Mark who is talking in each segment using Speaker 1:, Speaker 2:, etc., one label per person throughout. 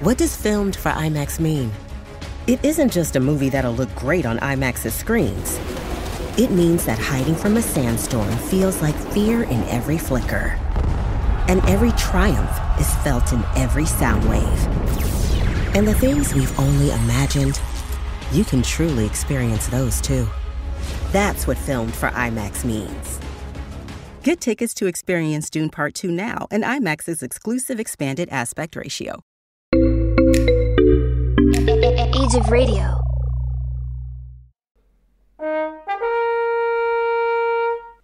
Speaker 1: What does filmed for IMAX mean? It isn't just a movie that'll look great on IMAX's screens. It means that hiding from a sandstorm feels like fear in every flicker. And every triumph is felt in every sound wave. And the things we've only imagined, you can truly experience those too. That's what filmed for IMAX means. Get tickets to experience Dune Part 2 now and IMAX's exclusive expanded aspect ratio.
Speaker 2: Age of Radio.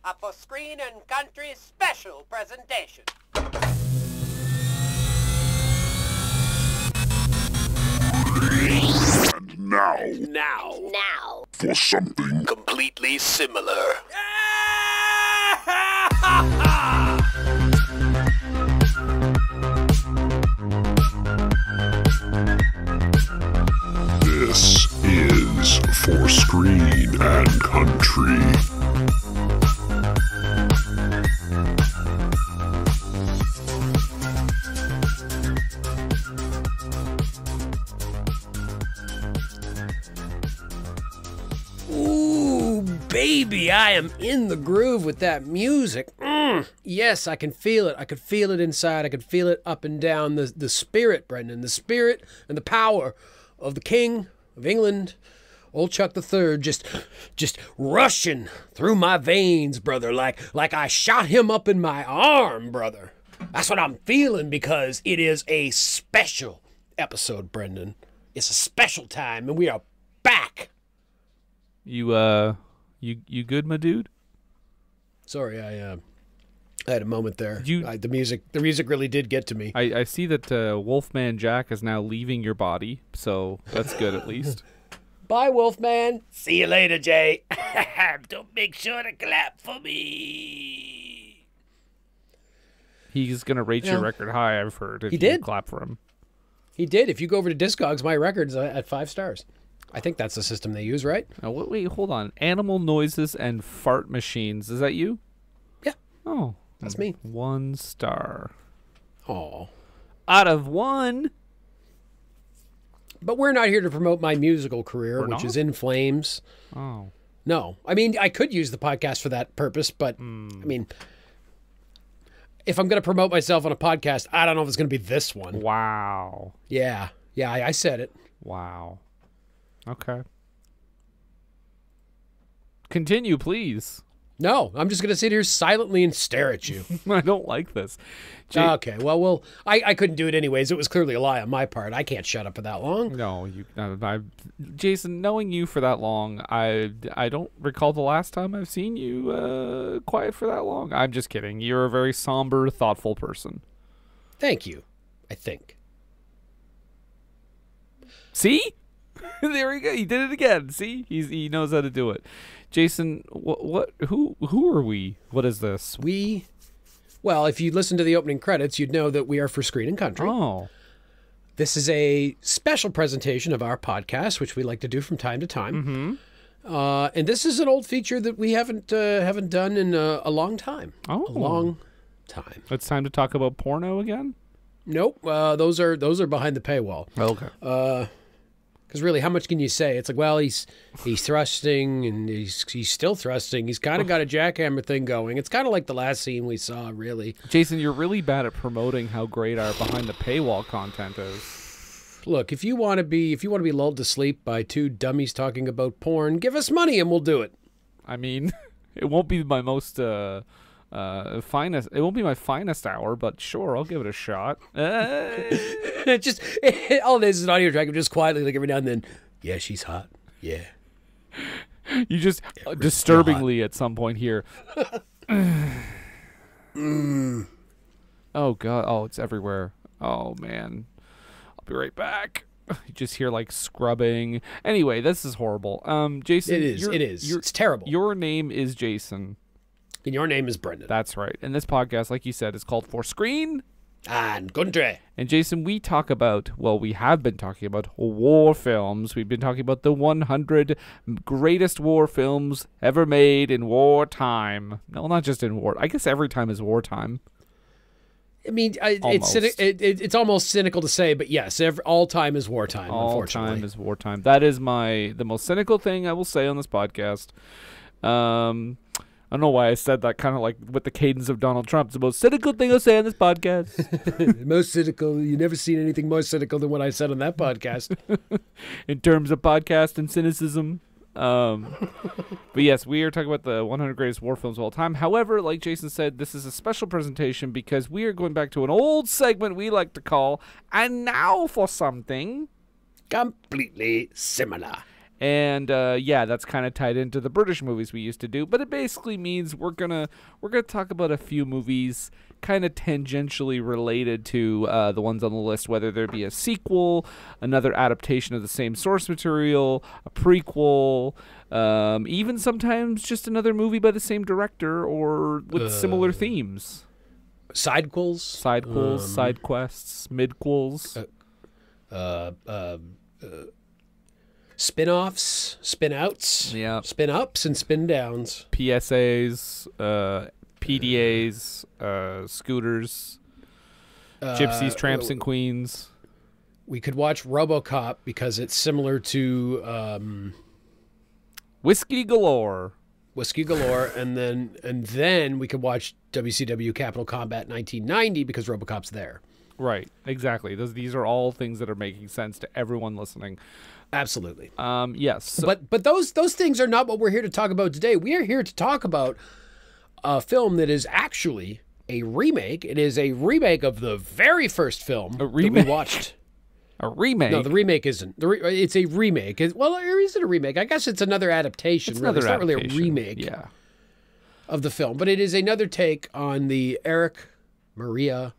Speaker 3: A for screen and country special presentation.
Speaker 4: And now,
Speaker 3: Now,
Speaker 2: Now.
Speaker 4: for something
Speaker 3: completely similar.
Speaker 4: For Screen and Country.
Speaker 5: Ooh, baby, I am in the groove with that music. Mm. Yes, I can feel it. I could feel it inside. I could feel it up and down the the spirit, Brendan, the spirit and the power of the King of England, old Chuck the Third, just just rushing through my veins, brother, like like I shot him up in my arm, brother. That's what I'm feeling because it is a special episode, Brendan. It's a special time, and we are back.
Speaker 6: You uh, you you good, my dude?
Speaker 5: Sorry, I uh, I had a moment there.
Speaker 6: You-
Speaker 5: I, the music, the music really did get to me.
Speaker 6: I I see that uh, Wolfman Jack is now leaving your body, so that's good at least.
Speaker 5: Bye, Wolfman. See you later, Jay. Don't make sure to clap for me.
Speaker 6: He's gonna rate your record high. I've heard. If
Speaker 5: He
Speaker 6: you
Speaker 5: did.
Speaker 6: clap for him.
Speaker 5: He did. If you go over to Discogs, my record's uh, at five stars. I think that's the system they use, right?
Speaker 6: Oh, wait, wait, hold on. Animal noises and fart machines. Is that you?
Speaker 5: Yeah,
Speaker 6: Oh,
Speaker 5: that's me.
Speaker 6: one star
Speaker 5: Oh,
Speaker 6: out of one.
Speaker 5: But we're not here to promote my musical career,
Speaker 6: We're
Speaker 5: which
Speaker 6: not?
Speaker 5: is in flames.
Speaker 6: Oh,
Speaker 5: No, I mean I could use the podcast for that purpose, but
Speaker 6: Hmm.
Speaker 5: I mean, if I'm going to promote myself on a podcast, I don't know if it's going to be this one.
Speaker 6: wow,
Speaker 5: Yeah, yeah, I, I said it.
Speaker 6: wow. Okay. Continue, please.
Speaker 5: No, I'm just going to sit here silently and stare at you.
Speaker 6: I don't like this.
Speaker 5: Okay, well, well, I, I couldn't do it anyways. It was clearly a lie on my part. I can't shut up for that long.
Speaker 6: No, you, uh, I, Jason. Knowing you for that long, I, I don't recall the last time I've seen you uh, quiet for that long. I'm just kidding. You're a very somber, thoughtful person.
Speaker 5: Thank you. I think.
Speaker 6: See, there we go. He did it again. See, he's he knows how to do it. Jason, what, what, who, who are we? What is this?
Speaker 5: We, well, if you listen to the opening credits, you'd know that we are for Screen and Country.
Speaker 6: Oh,
Speaker 5: This is a special presentation of our podcast, which we like to do from time to time. Mm-hmm. Uh, and this is an old feature that we haven't uh, haven't done in a, a long time.
Speaker 6: Oh.
Speaker 5: a long time.
Speaker 6: it's time to talk about porno again.
Speaker 5: Nope, uh, those are those are behind the paywall.
Speaker 6: Okay.
Speaker 5: Because really, how much can you say? It's like, well, he's he's thrusting and he's he's still thrusting. He's kind of got a jackhammer thing going. It's kind of like the last scene we saw, really.
Speaker 6: Jason, you're really bad at promoting how great our behind the paywall content is.
Speaker 5: Look, if you want to be if you want to be lulled to sleep by two dummies talking about porn, give us money and we'll do it.
Speaker 6: I mean, it won't be my most uh, uh, finest. It won't be my finest hour, but sure, I'll give it a shot.
Speaker 5: Just all this is an audio track of just quietly, like every now and then. Yeah, she's hot. Yeah.
Speaker 6: you just uh, disturbingly at some point here. Oh god! Oh, it's everywhere. Oh man, I'll be right back. You just hear like scrubbing. Anyway, this is horrible. Um, Jason,
Speaker 5: It is. It is. It's terrible.
Speaker 6: your name is Jason.
Speaker 5: And your name is Brendan.
Speaker 6: That's right. And this podcast, like you said, is called For Screen.
Speaker 5: And country.
Speaker 6: And Jason, we talk about, well, we have been talking about war films. We've been talking about the 100 greatest war films ever made in wartime. No, not just in war. I guess every time is wartime.
Speaker 5: I mean, I, it's
Speaker 6: Almost.
Speaker 5: it, it, it's almost cynical to say, but yes, every, all time is wartime.
Speaker 6: All time is wartime. That is my the most cynical thing I will say on this podcast. Um, I don't know why I said that kind of like with the cadence of Donald Trump. It's the most cynical thing I'll say on this podcast
Speaker 5: most cynical. You've never seen anything more cynical than what I said on that podcast.
Speaker 6: in terms of podcast and cynicism. Um, but yes, we are talking about the 100 greatest war films of all time. However, like Jason said, this is a special presentation because we are going back to an old segment we like to call "And Now for Something."
Speaker 5: Completely similar.
Speaker 6: And uh, yeah, that's kind of tied into the British movies we used to do. But it basically means we're gonna we're gonna talk about a few movies kind of tangentially related to uh, the ones on the list, whether there be a sequel, another adaptation of the same source material, a prequel, um, even sometimes just another movie by the same director or with similar themes.
Speaker 5: Sidequels.
Speaker 6: Sidequels, side quests, midquels.
Speaker 5: uh, uh, uh, spin-offs, spin-outs,
Speaker 6: Yeah.
Speaker 5: spin-ups, and spin-downs.
Speaker 6: PSAs, uh, PDAs, uh, scooters, gypsies, tramps, and queens.
Speaker 5: We could watch RoboCop because it's similar to um,
Speaker 6: Whiskey galore.
Speaker 5: Whiskey Galore, and then and then we could watch WCW Capital Combat 1990 because RoboCop's there.
Speaker 6: Right, exactly. Those these are all things that are making sense to everyone listening.
Speaker 5: Absolutely.
Speaker 6: Um, yes. so-
Speaker 5: but but those those things are not what we're here to talk about today. We are here to talk about a film that is actually a remake. It is a remake of the very first film that
Speaker 6: remake?
Speaker 5: we watched.
Speaker 6: a remake.
Speaker 5: No, the remake isn't. The re- it's a remake. It- well, or is it a remake? I guess it's another adaptation.
Speaker 6: it's
Speaker 5: really.
Speaker 6: another
Speaker 5: it's not really a remake
Speaker 6: Yeah.
Speaker 5: of the film, but it is another take on the Erich Maria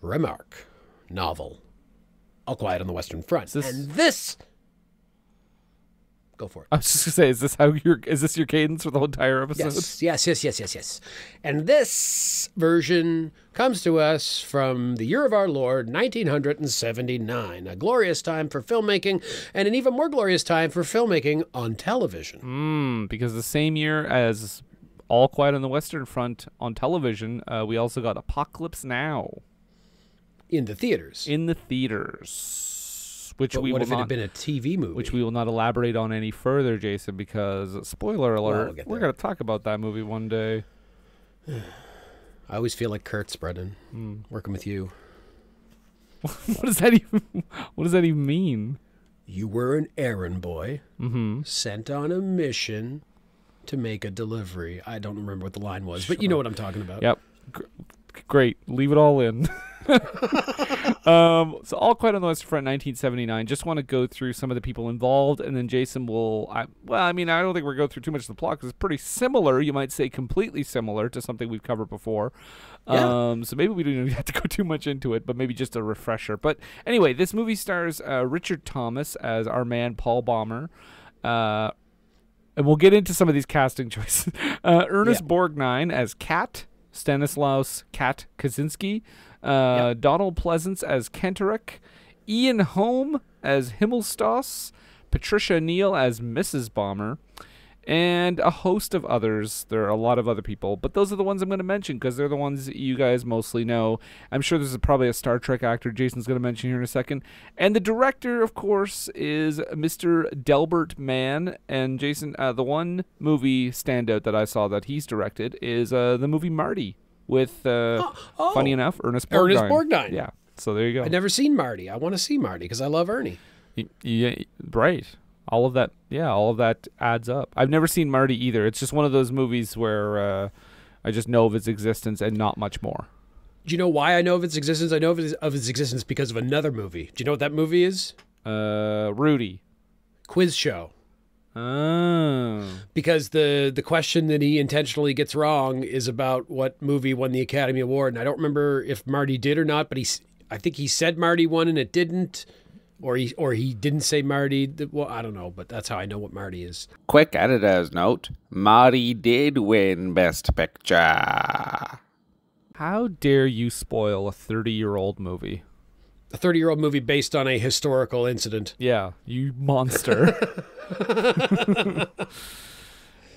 Speaker 5: Remarque novel, All Quiet on the Western Front.
Speaker 6: this-
Speaker 5: And this, go for it.
Speaker 6: I was just gonna say, is this how your is this your cadence for the whole entire episode?
Speaker 5: Yes, yes, yes, yes, yes, yes. And this version comes to us from the year of our Lord, 1979, a glorious time for filmmaking and an even more glorious time for filmmaking on television.
Speaker 6: Mm, because the same year as All Quiet on the Western Front on television, uh, we also got Apocalypse Now
Speaker 5: In the theaters.
Speaker 6: in the theaters, which
Speaker 5: but
Speaker 6: we
Speaker 5: what
Speaker 6: will
Speaker 5: if it
Speaker 6: not
Speaker 5: had been a TV movie?
Speaker 6: which we will not elaborate on any further, Jason, because spoiler alert,
Speaker 5: we'll
Speaker 6: we're going to talk about that movie one day.
Speaker 5: I always feel like Kurtz, Brendan,
Speaker 6: Hmm.
Speaker 5: working with you.
Speaker 6: what does that even What does that even mean?
Speaker 5: You were an errand boy
Speaker 6: Mm-hmm.
Speaker 5: sent on a mission to make a delivery. I don't remember what the line was, but you know what I'm talking about.
Speaker 6: Yep. Gr- great. Leave it all in. um, so all quiet on the Western Front, 1979. Just want to go through some of the people involved, and then Jason will. I, well, I mean, I don't think we're going to go through too much of the plot because it's pretty similar. You might say completely similar to something we've covered before.
Speaker 5: Yeah.
Speaker 6: Um, so maybe we don't even have to go too much into it, but maybe just a refresher. But anyway, this movie stars uh, Richard Thomas as our man Paul Baumer. Uh, and we'll get into some of these casting choices. Uh, Ernest
Speaker 5: Yeah.
Speaker 6: Borgnine as Kat, Stanislaus Kat Katczinsky, uh, Donald Pleasence as Kantorek, Ian Holm as Himmelstoss, Patricia Neal as Mrs. Baumer, and a host of others. There are a lot of other people, but those are the ones I'm going to mention because they're the ones that you guys mostly know. I'm sure there's probably a Star Trek actor Jason's going to mention here in a second. And the director, of course, is Mr. Delbert Mann. And Jason, uh, the one movie standout that I saw that he's directed is uh, the movie Marty with, uh,
Speaker 5: oh.
Speaker 6: funny enough, Ernest Borgnine.
Speaker 5: Ernest Borgnine.
Speaker 6: Yeah. So there you go.
Speaker 5: I've never seen Marty. I want to see Marty because I love Ernie.
Speaker 6: Yeah, right. All of that, yeah, all of that adds up. I've never seen Marty either. It's just one of those movies where uh, I just know of its existence and not much more.
Speaker 5: Do you know why I know of its existence? I know of its, of its existence because of another movie. Do you know what that movie is?
Speaker 6: Uh, Rudy.
Speaker 5: Quiz Show.
Speaker 6: Oh,
Speaker 5: Because the the question that he intentionally gets wrong is about what movie won the Academy Award, and I don't remember if Marty did or not. But he, I think he said Marty won and it didn't, or he or he didn't say Marty. Well, I don't know, but that's how I know what Marty is.
Speaker 7: Quick editor's note Marty did win Best Picture.
Speaker 6: how dare you spoil a thirty-year-old movie?
Speaker 5: A thirty year old movie based on a historical incident.
Speaker 6: Yeah, you monster.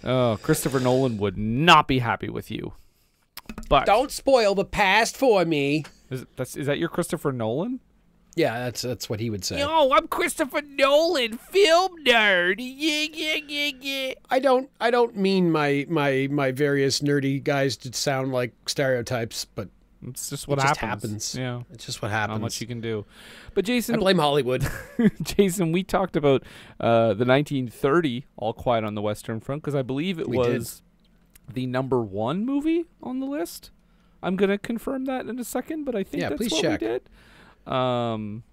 Speaker 6: oh, Christopher Nolan would not be happy with you. But
Speaker 5: Don't spoil the past for me.
Speaker 6: is, that's, is that your Christopher Nolan?
Speaker 5: Yeah, that's that's what he would say.
Speaker 6: No, I'm Christopher Nolan, film nerd. Yeah, yeah, yeah, yeah.
Speaker 5: I don't I don't mean my my my various nerdy guys to sound like stereotypes, but
Speaker 6: It's just what
Speaker 5: it just
Speaker 6: happens.
Speaker 5: happens.
Speaker 6: Yeah.
Speaker 5: It's just what happens.
Speaker 6: Not much you can do. But Jason, I
Speaker 5: blame Hollywood.
Speaker 6: Jason, we talked about uh, the 1930 All Quiet on the Western Front because I believe it
Speaker 5: We did.
Speaker 6: was the number one movie on the list. I'm gonna confirm that in a second, but I think
Speaker 5: Yeah,
Speaker 6: that's what
Speaker 5: check.
Speaker 6: we did. Um,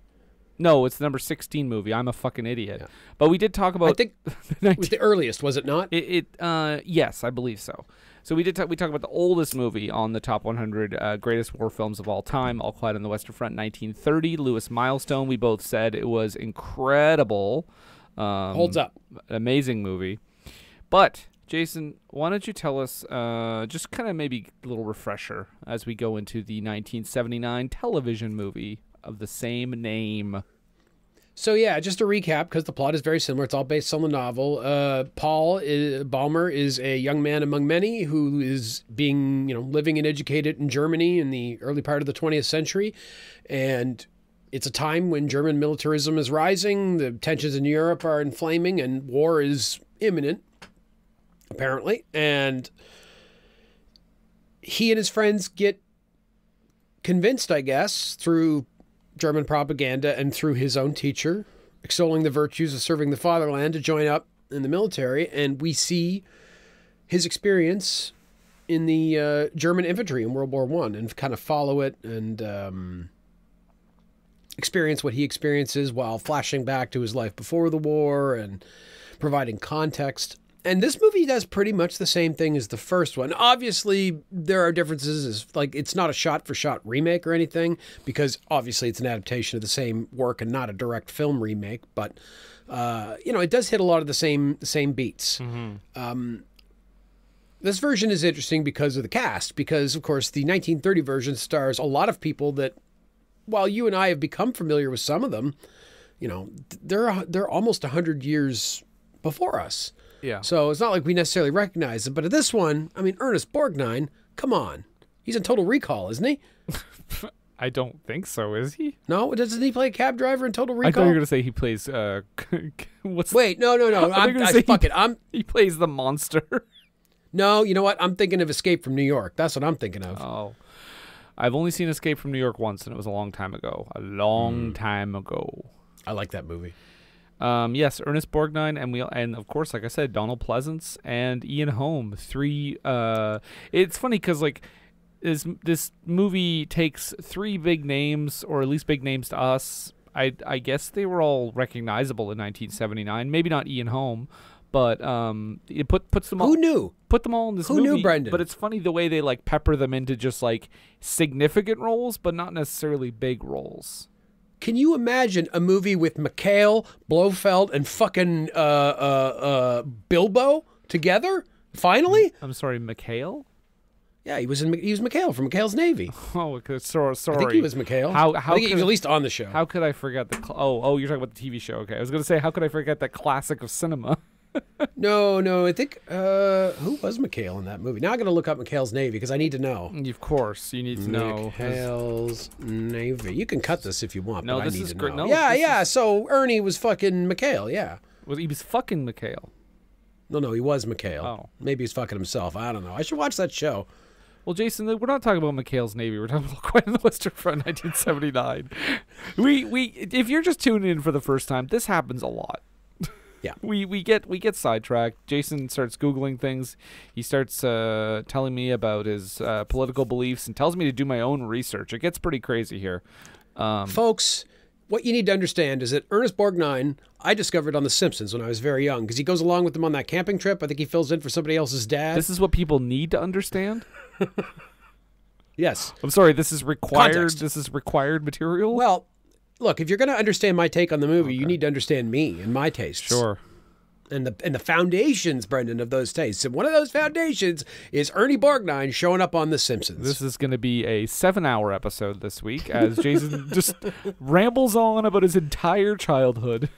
Speaker 6: no, it's the number 16 movie. I'm a fucking idiot.
Speaker 5: Yeah.
Speaker 6: But we did talk about
Speaker 5: I think
Speaker 6: the
Speaker 5: it
Speaker 6: 19
Speaker 5: was the earliest, was it not?
Speaker 6: It, it uh yes, I believe so. So we did talk, we talked about the oldest movie on the top 100 uh, greatest war films of all time, All Quiet on the Western Front, 1930. Lewis Milestone. We both said it was incredible. Um,
Speaker 5: Holds up.
Speaker 6: amazing movie. But Jason, why don't you tell us uh, just kind of maybe a little refresher as we go into the 1979 television movie of the same name.
Speaker 5: So yeah, just to recap, because the plot is very similar. It's all based on the novel. Uh, Paul is, Baumer is a young man among many who is being, you know, living and educated in Germany in the early part of the 20th century, and it's a time when German militarism is rising. The tensions in Europe are inflaming, and war is imminent, apparently. And he and his friends get convinced, I guess, through German propaganda and through his own teacher, extolling the virtues of serving the fatherland, to join up in the military. And we see his experience in the uh, German infantry in World War One, and kind of follow it and um, experience what he experiences while flashing back to his life before the war and providing context. And this movie does pretty much the same thing as the first one. Obviously, there are differences. As like, it's not a shot-for-shot remake or anything because obviously it's an adaptation of the same work and not a direct film remake. But uh, you know, it does hit a lot of the same the same beats. Um, this version is interesting because of the cast. Because of course, the 1930 version stars a lot of people that, while you and I have become familiar with some of them, you know, they're they're almost hundred years before us.
Speaker 6: Yeah.
Speaker 5: So it's not like we necessarily recognize them. But at this one, I mean, Ernest Borgnine, come on. He's in Total Recall, isn't he?
Speaker 6: I don't think so, is he?
Speaker 5: No, doesn't he play a cab driver in Total Recall?
Speaker 6: I thought you were gonna say he plays. Uh, what's
Speaker 5: Wait, no, no, no. I'm, I, fuck
Speaker 6: he-
Speaker 5: it. I'm
Speaker 6: he plays the monster.
Speaker 5: no. You know what? I'm thinking of Escape from New York. That's what I'm thinking of.
Speaker 6: oh, I've only seen Escape from New York once, and it was a long time ago. A long time ago.
Speaker 5: I like that movie.
Speaker 6: Um, yes, Ernest Borgnine, and we, and of course, like I said, Donald Pleasence and Ian Holm. Three. Uh, it's funny because like this this movie takes three big names, or at least big names to us. I I guess they were all recognizable in 1979. Maybe not Ian Holm, but um, it put puts them all
Speaker 5: Who knew?
Speaker 6: put them all in this
Speaker 5: Who knew. Brendan?
Speaker 6: But it's funny the way they like pepper them into just like significant roles, but not necessarily big roles.
Speaker 5: Can you imagine a movie with McHale, Blofeld, and fucking uh, uh, uh, Bilbo together? Finally?
Speaker 6: I'm sorry, McHale.
Speaker 5: Yeah, he was in. he was McHale from McHale's Navy.
Speaker 6: Oh, okay, so, sorry.
Speaker 5: I think he was McHale.
Speaker 6: How how
Speaker 5: I think he was at least on the show.
Speaker 6: how could I forget the? Oh, oh, you're talking about the TV show. Okay, I was gonna say how could I forget that classic of cinema?
Speaker 5: No, no, I think uh, who was McHale in that movie? Now I'm gonna look up McHale's Navy because I need to know.
Speaker 6: of course, you need to know.
Speaker 5: McHale's Navy. You can cut this if you want.
Speaker 6: No,
Speaker 5: but
Speaker 6: this
Speaker 5: I need
Speaker 6: is great. No,
Speaker 5: yeah, yeah. So Ernie was fucking McHale. Yeah.
Speaker 6: Well, he was fucking McHale.
Speaker 5: No, no, he was McHale.
Speaker 6: Oh.
Speaker 5: Maybe he's fucking himself. I don't know. I should watch that show.
Speaker 6: Well, Jason, we're not talking about McHale's Navy. We're talking about Quiet on the Western Front, 1979. we we if you're just tuning in for the first time, this happens a lot.
Speaker 5: Yeah.
Speaker 6: we we get we get sidetracked. Jason starts googling things. He starts uh, telling me about his uh, political beliefs and tells me to do my own research. It gets pretty crazy here. Um,
Speaker 5: Folks, what you need to understand is that Ernest Borgnine, I discovered on The Simpsons when I was very young because he goes along with them on that camping trip. I think he fills in for somebody else's dad.
Speaker 6: this is what people need to understand.
Speaker 5: yes.
Speaker 6: I'm sorry. This is required.
Speaker 5: Context.
Speaker 6: This is required material.
Speaker 5: Well, look, if you're going to understand my take on the movie, you need to understand me and my tastes.
Speaker 6: sure.
Speaker 5: And the and the foundations, Brendan, of those tastes. And one of those foundations is Ernie Borgnine showing up on The Simpsons.
Speaker 6: This is going to be a seven-hour episode this week as Jason just rambles on about his entire childhood.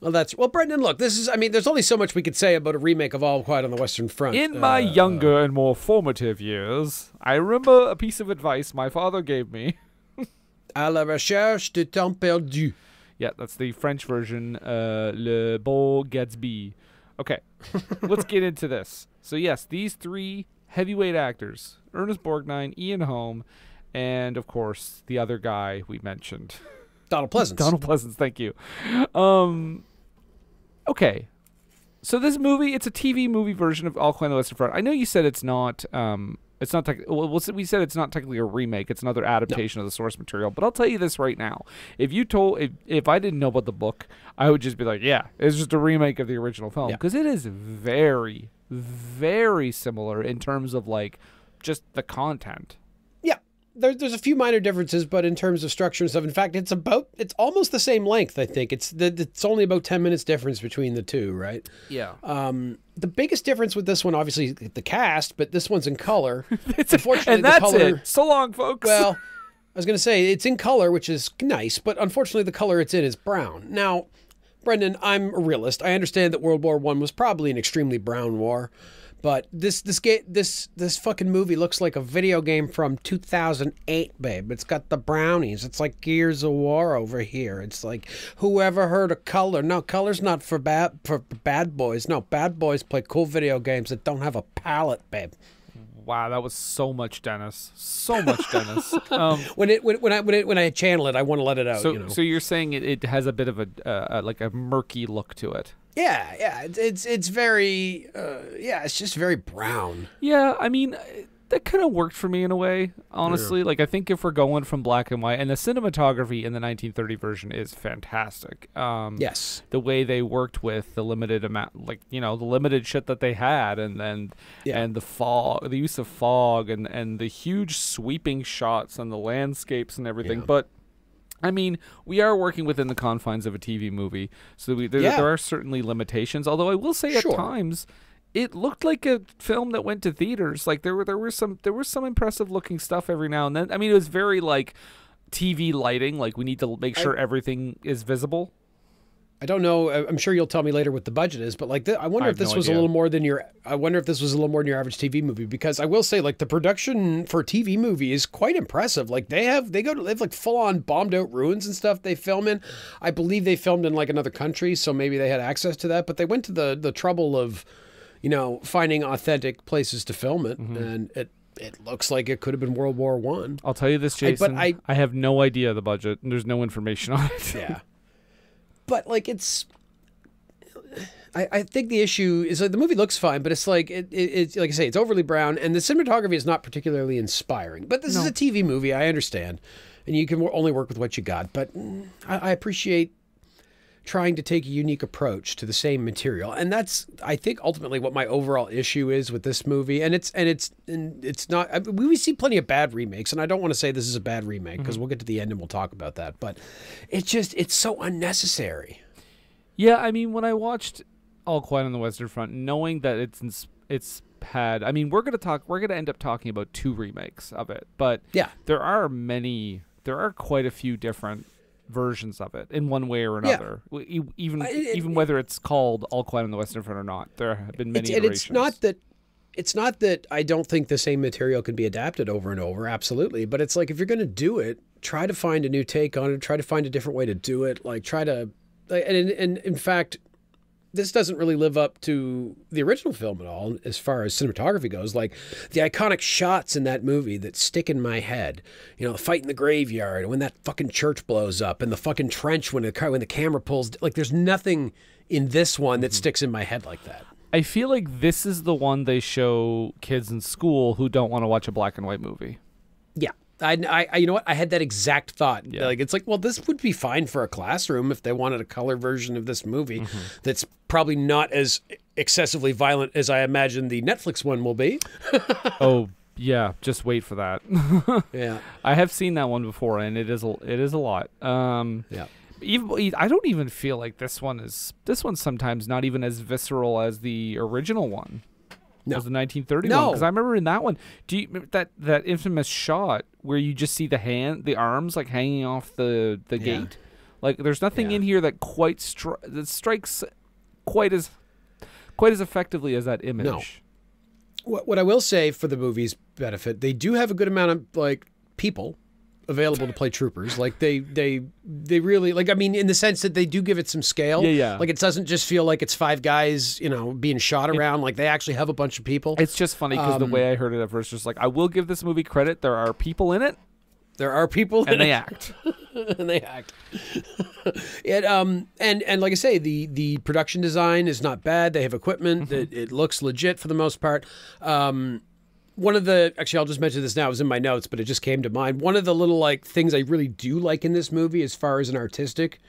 Speaker 5: Well, that's well, Brendan. Look, this is. I mean, there's only so much we could say about a remake of All Quiet on the Western Front.
Speaker 6: In my
Speaker 5: Uh,
Speaker 6: younger and more formative years, I remember a piece of advice my father gave me.
Speaker 5: À la recherche de temps perdu.
Speaker 6: Yeah, that's the French version, uh, Le Beau Gatsby. Okay, let's get into this. So, yes, these three heavyweight actors Ernest Borgnine, Ian Holm, and of course, the other guy we mentioned.
Speaker 5: Donald Pleasence.
Speaker 6: Donald Pleasence, thank you. Um, okay, so this movie, it's a TV movie version of All Quiet on the Western Front. I know you said it's not, um, it's not. Tech- well, we said it's not technically a remake; it's another adaptation of the source material. But I'll tell you this right now: if you told, if, if I didn't know about the book, I would just be like, yeah, it's just a remake of the original film
Speaker 5: Yeah.
Speaker 6: because it is very, very similar in terms of like just the content.
Speaker 5: There, there's a few minor differences, but in terms of structure and stuff, in fact, it's about it's almost the same length. I think it's the, it's only about ten minutes difference between the two, right?
Speaker 6: Yeah.
Speaker 5: Um, the biggest difference with this one, obviously, the cast, but this one's in color. It's unfortunately,
Speaker 6: and that's
Speaker 5: the color,
Speaker 6: it. So long, folks.
Speaker 5: Well, I was going to say it's in color, which is nice, but unfortunately, the color it's in is brown. Now, Brendan, I'm a realist. I understand that World War One was probably an extremely brown war, but this this ga- this this fucking movie looks like a video game from 2008, babe. It's got the brownies. It's like Gears of War over here. It's like whoever heard of color? No, color's not for bad for bad boys. No, bad boys play cool video games that don't have a palette, babe.
Speaker 6: wow, that was so much Dennis. So much Dennis. Um,
Speaker 5: When it when, when I when it when I channel it, I want to let it out.
Speaker 6: So,
Speaker 5: you know.
Speaker 6: so you're saying it, it has a bit of a uh, uh, like a murky look to it.
Speaker 5: Yeah, yeah, it's it's, it's very uh, yeah, it's just very brown.
Speaker 6: Yeah, I mean, uh, that kind of worked for me in a way. Honestly, like I think if we're going from black and white, and the cinematography in the 1930 version is fantastic. Um,
Speaker 5: Yes.
Speaker 6: the way they worked with the limited amount, like you know, the limited shit that they had, and then
Speaker 5: Yeah.
Speaker 6: and the fog, the use of fog, and and the huge sweeping shots and the landscapes and everything,
Speaker 5: Yeah.
Speaker 6: but. I mean, we are working within the confines of a TV movie, so we, there,
Speaker 5: Yeah.
Speaker 6: there are certainly limitations. Although I will say, at times, it looked like a film that went to theaters. Like there were there were some there was some impressive looking stuff every now and then. I mean, it was very like TV lighting. Like we need to make sure everything is visible.
Speaker 5: I don't know. I- I'm sure you'll tell me later what the budget is, but like, th- I wonder
Speaker 6: I
Speaker 5: if this
Speaker 6: no
Speaker 5: was
Speaker 6: idea.
Speaker 5: a little more than your. I wonder if this was a little more than your average TV movie because I will say, like, the production for a TV movie is quite impressive. Like, they have they go to they have like full on bombed out ruins and stuff they film in. I believe they filmed in like another country, so maybe they had access to that. But they went to the the trouble of, you know, finding authentic places to film it,
Speaker 6: Mm-hmm.
Speaker 5: and it it looks like it could have been World War One.
Speaker 6: I'll tell you this,
Speaker 5: I- but I-
Speaker 6: I have no idea the budget. and There's no information on it.
Speaker 5: Yeah. but like it's I, I think the issue is like the movie looks fine, but it's like it, it, it's like I say, it's overly brown, and the cinematography is not particularly inspiring. But this is a TV movie, I understand, and you can only work with what you got. But mm, I, I appreciate trying to take a unique approach to the same material, and that's I think ultimately what my overall issue is with this movie. And it's and it's and it's not. I, we we see plenty of bad remakes, and I don't want to say this is a bad remake mm-hmm. because we'll get to the end and we'll talk about that. But it's just it's so unnecessary.
Speaker 6: Yeah, I mean, when I watched All Quiet on the Western Front, knowing that it's it's had, I mean, we're gonna talk, we're gonna end up talking about two remakes of it, but
Speaker 5: Yeah.
Speaker 6: there are many, there are quite a few different versions of it in one way or another. E- Even
Speaker 5: it-
Speaker 6: even whether it's called All Quiet on the Western Front or not, there have been many
Speaker 5: it's, and it's not that it's not that I don't think the same material can be adapted over and over, absolutely. But it's like if you're going to do it, try to find a new take on it. Try to find a different way to do it. Like try to, and, and in fact, this doesn't really live up to the original film at all as far as cinematography goes. Like the iconic shots in that movie that stick in my head. You know, the fight in the graveyard, when that fucking church blows up, and the fucking trench when the car when the camera pulls. Like there's nothing in this one that mm-hmm. sticks in my head like that.
Speaker 6: I feel like this is the one they show kids in school who don't want to watch a black and white movie.
Speaker 5: Yeah. I, I, you know what? I had that exact thought.
Speaker 6: Yeah.
Speaker 5: Like, it's like, well, this would be fine for a classroom if they wanted a color version of this movie
Speaker 6: Mm-hmm.
Speaker 5: that's probably not as excessively violent as I imagine the Netflix one will be.
Speaker 6: oh yeah, just wait for that.
Speaker 5: Yeah.
Speaker 6: I have seen that one before, and it is a, it is a lot. Um,
Speaker 5: Yeah.
Speaker 6: even I don't even feel like this one is this one's sometimes not even as visceral as the original one.
Speaker 5: No.
Speaker 6: As the 1930 one,
Speaker 5: No.
Speaker 6: because I remember in that one, do you remember that that infamous shot where you just see the hand, the arms like hanging off the the
Speaker 5: Yeah.
Speaker 6: gate? Like there's nothing
Speaker 5: Yeah.
Speaker 6: in here that quite stri- that strikes quite as quite as effectively as that image.
Speaker 5: What, what I will say for the movie's benefit, they do have a good amount of like people available to play troopers. Like they they they really like I mean in the sense that they do give it some scale.
Speaker 6: Yeah, yeah.
Speaker 5: Like it doesn't just feel like it's five guys, you know, being shot around. like they actually have a bunch of people.
Speaker 6: It's just funny because the
Speaker 5: Um,
Speaker 6: way I heard it at first, was like I will give this movie credit. There are people in it,
Speaker 5: There are people
Speaker 6: and
Speaker 5: in
Speaker 6: they
Speaker 5: it.
Speaker 6: act.
Speaker 5: and they act. it um and and like I say, the the production design is not bad. They have equipment.
Speaker 6: Mm-hmm.
Speaker 5: It, it looks legit for the most part. Um, one of the actually, I'll just mention this now. It was in my notes, but it just came to mind. One of the little like things I really do like in this movie, as far as an artistic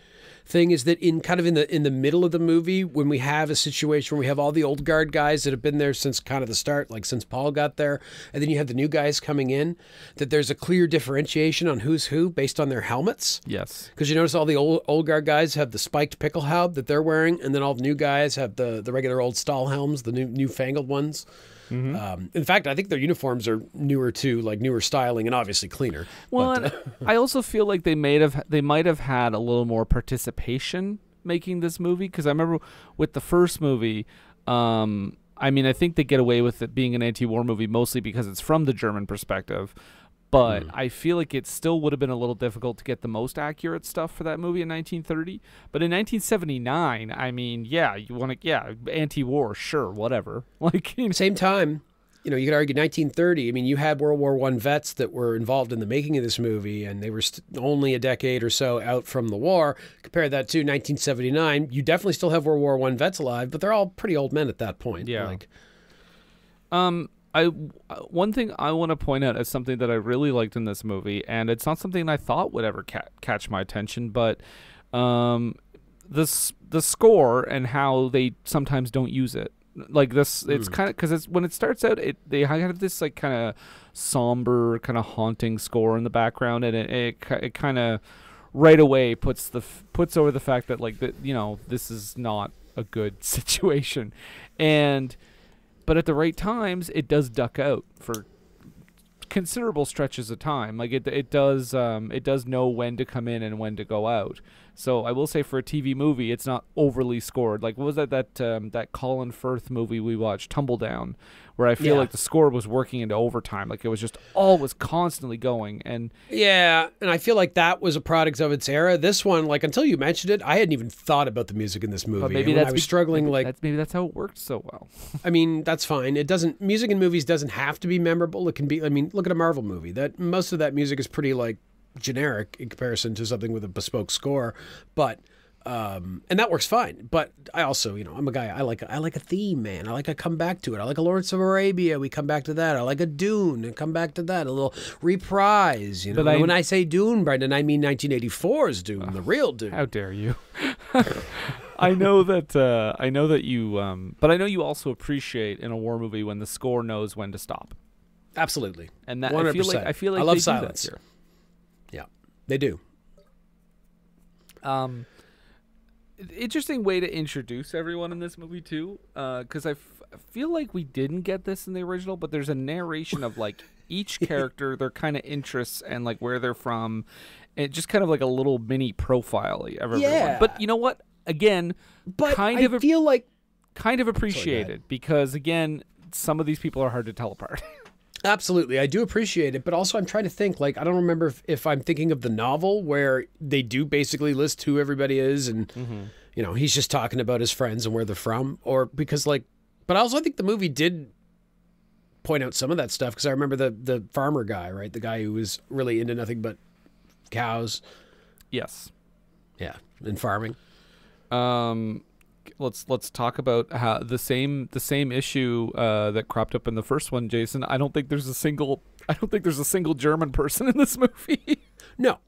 Speaker 5: thing, is that in kind of in the in the middle of the movie, when we have a situation where we have all the old guard guys that have been there since kind of the start, like since Paul got there, and then you have the new guys coming in, that there's a clear differentiation on who's who based on their helmets.
Speaker 6: yes.
Speaker 5: Because you notice all the old old guard guys have the spiked Pickelhaube that they're wearing, and then all the new guys have the the regular old Stahlhelms, the new newfangled ones.
Speaker 6: Mm-hmm.
Speaker 5: Um, in fact, I think their uniforms are newer too, like newer styling and obviously cleaner.
Speaker 6: Well,
Speaker 5: But, uh,
Speaker 6: I also feel like they may have they might have had a little more participation making this movie because I remember with the first movie. Um, I mean, I think they get away with it being an anti-war movie mostly because it's from the German perspective. But I feel like it still would have been a little difficult to get the most accurate stuff for that movie in 1930. But in 1979, I mean, yeah, you want to, yeah, anti-war, sure, whatever. Like, you know,
Speaker 5: same time, you know, you could argue 1930. I mean, you had World War One vets that were involved in the making of this movie, and they were st- only a decade or so out from the war. Compare that to 1979. You definitely still have World War One vets alive, but they're all pretty old men at that point.
Speaker 6: Yeah.
Speaker 5: Like,
Speaker 6: Um, I uh, one thing I want to point out as something that I really liked in this movie, and it's not something I thought would ever ca- catch my attention, but um, this the score and how they sometimes don't use it. Like this, it's kind of because it's when it starts out, it they have this like kind of somber, kind of haunting score in the background, and it it, it kind of right away puts the puts over the fact that like that you know this is not a good situation, and but at the right times it does duck out for considerable stretches of time. Like it it does um it does know when to come in and when to go out. So i will say for a tv movie it's not overly scored. Like what was that that um that colin firth movie we watched Tumbledown where i feel
Speaker 5: Yeah.
Speaker 6: like the score was working into overtime like it was just all was constantly going and
Speaker 5: Yeah, and I feel like that was a product of its era. This one, like until you mentioned it, I hadn't even thought about the music in this movie.
Speaker 6: but maybe that's
Speaker 5: I was struggling.
Speaker 6: maybe
Speaker 5: Like,
Speaker 6: that's maybe that's how it worked so well
Speaker 5: I mean, that's fine. It doesn't. Music in movies doesn't have to be memorable. It can be. I mean, look at a Marvel movie. That most of that music is pretty like generic in comparison to something with a bespoke score, but. Um, and that works fine, but I also, you know, I'm a guy. I like I like a theme, man. I like to come back to it. I like a Lawrence of Arabia. We come back to that. I like a Dune and come back to that. A little reprise, you know.
Speaker 6: But I-
Speaker 5: when I say Dune, Brendan, I mean 1984's Dune, the real Dune.
Speaker 6: How dare you? I know that uh, I know that you, um, but I know you also appreciate in a war movie when the score knows when to stop,
Speaker 5: Absolutely,
Speaker 6: and that I feel like I feel like
Speaker 5: I love
Speaker 6: they
Speaker 5: silence.
Speaker 6: do that
Speaker 5: yeah, they do.
Speaker 6: Um, interesting way to introduce everyone in this movie too, uh, because I f- I feel like we didn't get this in the original, but there's a narration of like each character, their kind of interests, and like where they're from, and just kind of like a little mini profile of everyone.
Speaker 5: Yeah.
Speaker 6: But you know what? Again,
Speaker 5: But
Speaker 6: kind
Speaker 5: I
Speaker 6: of
Speaker 5: feel like
Speaker 6: kind of appreciated because again some of these people are hard to tell apart
Speaker 5: Absolutely. I do appreciate it, but also I'm trying to think like I don't remember if, if I'm thinking of the novel where they do basically list who everybody is and you know, he's just talking about his friends and where they're from or because like but also I think the movie did point out some of that stuff because I remember the the farmer guy, right? The guy who was really into nothing but cows.
Speaker 6: yes
Speaker 5: Yeah, and farming.
Speaker 6: um let's let's talk about how the same the same issue uh, that cropped up in the first one jason i don't think there's a single i don't think there's a single german person in this movie
Speaker 5: No,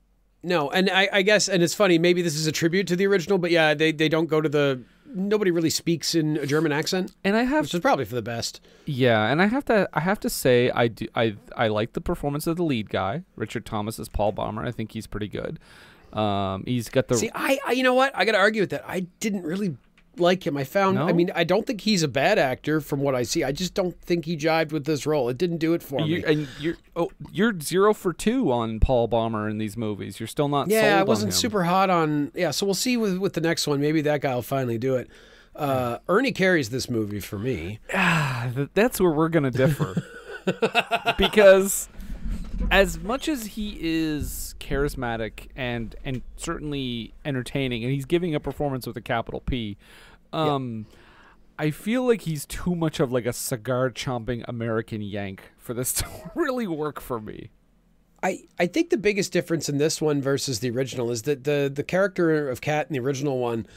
Speaker 5: no, and I, I guess, and it's funny. Maybe this is a tribute to the original, but yeah, they they don't go to the. Nobody really speaks in a German accent,
Speaker 6: and i have
Speaker 5: which is probably for the best.
Speaker 6: yeah and i have to i have to say i do i i like the performance of the lead guy richard thomas as paul Baumer i think he's pretty good um he's got the
Speaker 5: See, I, I you know what? I got to argue with that. I didn't really like him. I found. I mean, I don't think he's a bad actor from what I see. I just don't think he jived with this role. It didn't do it for
Speaker 6: You,
Speaker 5: me.
Speaker 6: and you're oh, you're zero for two on Paul Baumer in these movies. You're still not.
Speaker 5: Yeah, I wasn't super hot on. Yeah, so we'll see with with the next one. Maybe that guy will finally do it. Uh, Ernie carries this movie for me.
Speaker 6: Th- That's where we're gonna differ, because as much as he is charismatic and and certainly entertaining, and he's giving a performance with a capital P, um, I feel like he's too much of like a cigar chomping American Yank for this to really work for me.
Speaker 5: I, I think the biggest difference in this one versus the original is that the the character of Kat in the original one,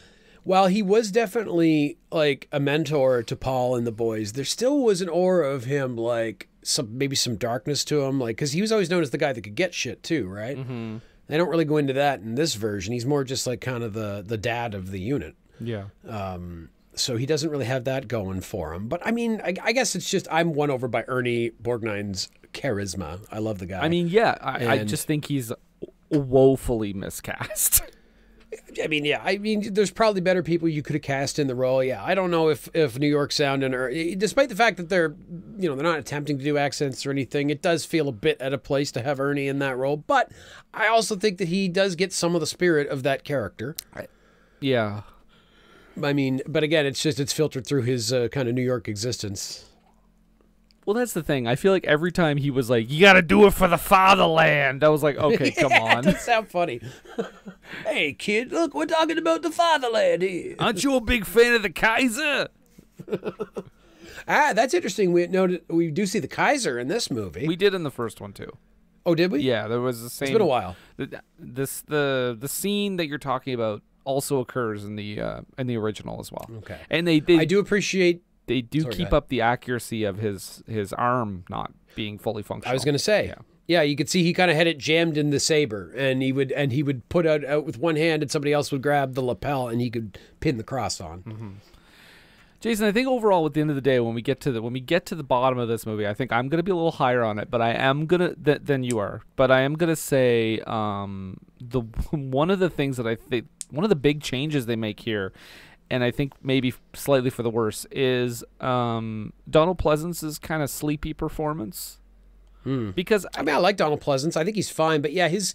Speaker 5: while he was definitely like a mentor to Paul and the boys, there still was an aura of him like some maybe some darkness to him, like because he was always known as the guy that could get shit too, right? Mm-hmm. They don't really go into that in this version. He's more just like kind of the the dad of the unit.
Speaker 6: Yeah.
Speaker 5: so he doesn't really have that going for him. But I mean, I, I guess it's just I'm won over by Ernie Borgnine's charisma. I love the guy.
Speaker 6: I mean, yeah, I, I just think he's woefully miscast.
Speaker 5: I mean, yeah. I mean, there's probably better people you could have cast in the role. Yeah, I don't know if if New York Sound and or despite the fact that they're you know they're not attempting to do accents or anything, it does feel a bit out of place to have Ernie in that role. But I also think that he does get some of the spirit of that character.
Speaker 6: yeah.
Speaker 5: I mean, but again, it's just it's filtered through his uh, kind of New York existence.
Speaker 6: Well, that's the thing. I feel like every time he was like, "You got to do it for the fatherland," I was like, "Okay, come
Speaker 5: That
Speaker 6: on."
Speaker 5: does sound funny. hey, kid, look, we're talking about the fatherland here.
Speaker 6: Aren't you a big fan of the Kaiser?
Speaker 5: Ah, that's interesting. We noted we do see the Kaiser in this movie.
Speaker 6: We did in the first one too.
Speaker 5: oh, did we?
Speaker 6: Yeah, there was the same.
Speaker 5: it's been a while.
Speaker 6: The, this the the scene that you're talking about also occurs in the uh, in the original as well.
Speaker 5: Okay.
Speaker 6: and they they
Speaker 5: I do appreciate.
Speaker 6: They do
Speaker 5: Sorry,
Speaker 6: keep up the accuracy of his his arm not being fully functional.
Speaker 5: I was going to say.
Speaker 6: Yeah.
Speaker 5: Yeah, you could see he kind of had it jammed in the saber, and he would and he would put out, out with one hand, and somebody else would grab the lapel, and he could pin the cross on.
Speaker 6: Mm-hmm. Jason, I think overall, at the end of the day, when we get to the when we get to the bottom of this movie, I think I'm gonna be a little higher on it, but I am gonna th- than you are. But I am gonna say um, the one of the things that I think one of the big changes they make here, and I think maybe slightly for the worse, is um, Donald Pleasence's kind of sleepy performance. Because
Speaker 5: I mean, I like Donald Pleasence. I think he's fine, but yeah, his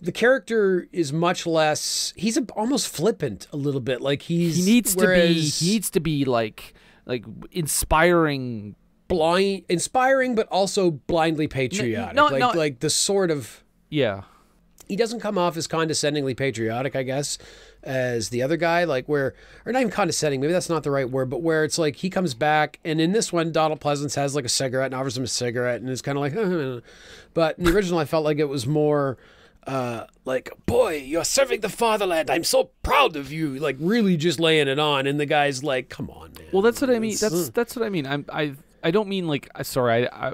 Speaker 5: the character is much less. He's a, almost flippant a little bit. Like he's
Speaker 6: he needs to be he needs to be like like inspiring
Speaker 5: blind, inspiring, but also blindly patriotic.
Speaker 6: no,
Speaker 5: like
Speaker 6: no.
Speaker 5: like the sort of
Speaker 6: yeah
Speaker 5: he doesn't come off as condescendingly patriotic, I guess, as the other guy. Like where, or not even condescending. Maybe that's not the right word, but where it's like he comes back, and in this one, Donald Pleasence has like a cigarette and offers him a cigarette, and it's kind of like, but in the original, I felt like it was more. Uh, like, boy, you're serving the fatherland. I'm so proud of you. Like, really just laying it on. And the guy's like, come on, man.
Speaker 6: Well, that's what I mean. That's that's what I mean. I'm I I don't mean like I sorry. I, I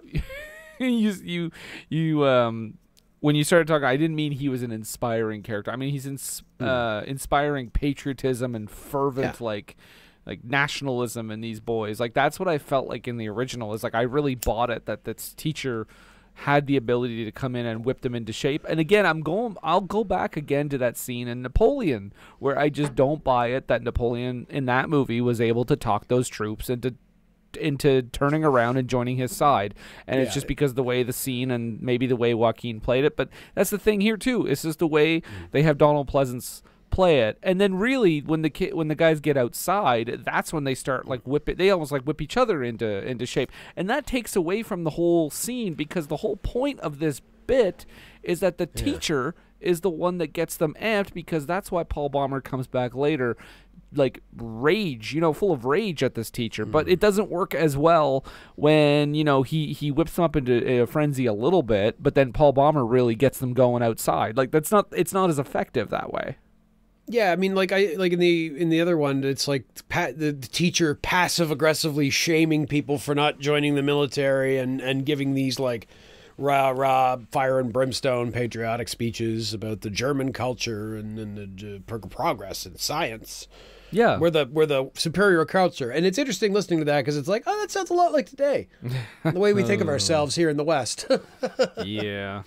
Speaker 6: you you you um when you started talking, I didn't mean he was an inspiring character. I mean he's ins- uh, inspiring patriotism and fervent
Speaker 5: Yeah.
Speaker 6: like like nationalism in these boys. Like that's what I felt like in the original. Is like I really bought it that this teacher had the ability to come in and whip them into shape. And again, I'm going I'll go back again to that scene in Napoleon where I just don't buy it that Napoleon in that movie was able to talk those troops into into turning around and joining his side. And it's just because the way the scene and maybe the way Joaquin played it, but that's the thing here too. It's just the way mm. they have Donald Pleasence play it. And then really when the ki- when the guys get outside, that's when they start like whip it. They almost like whip each other into into shape. And that takes away from the whole scene because the whole point of this bit is that the teacher is the one that gets them amped because that's why Paul Baumer comes back later like rage, you know, full of rage at this teacher. But it doesn't work as well when, you know, he he whips them up into a frenzy a little bit, but then Paul Baumer really gets them going outside. Like that's not it's not as effective that way.
Speaker 5: Yeah, I mean, like I like in the in the other one, it's like pa- the, the teacher passive aggressively shaming people for not joining the military and and giving these like rah rah fire and brimstone patriotic speeches about the German culture and, and the uh, progress in science.
Speaker 6: Yeah.
Speaker 5: We're the we're the superior culture, and it's interesting listening to that because it's like, oh, that sounds a lot like today, the way we think of ourselves here in the West.
Speaker 6: yeah.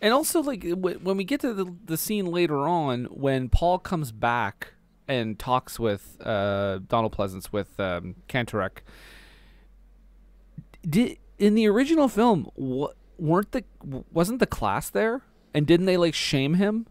Speaker 6: And also, like when we get to the, the scene later on, when Paul comes back and talks with uh, Donald Pleasence with um, Kantorek. Did in the original film, weren't the wasn't the class there, and didn't they like shame him?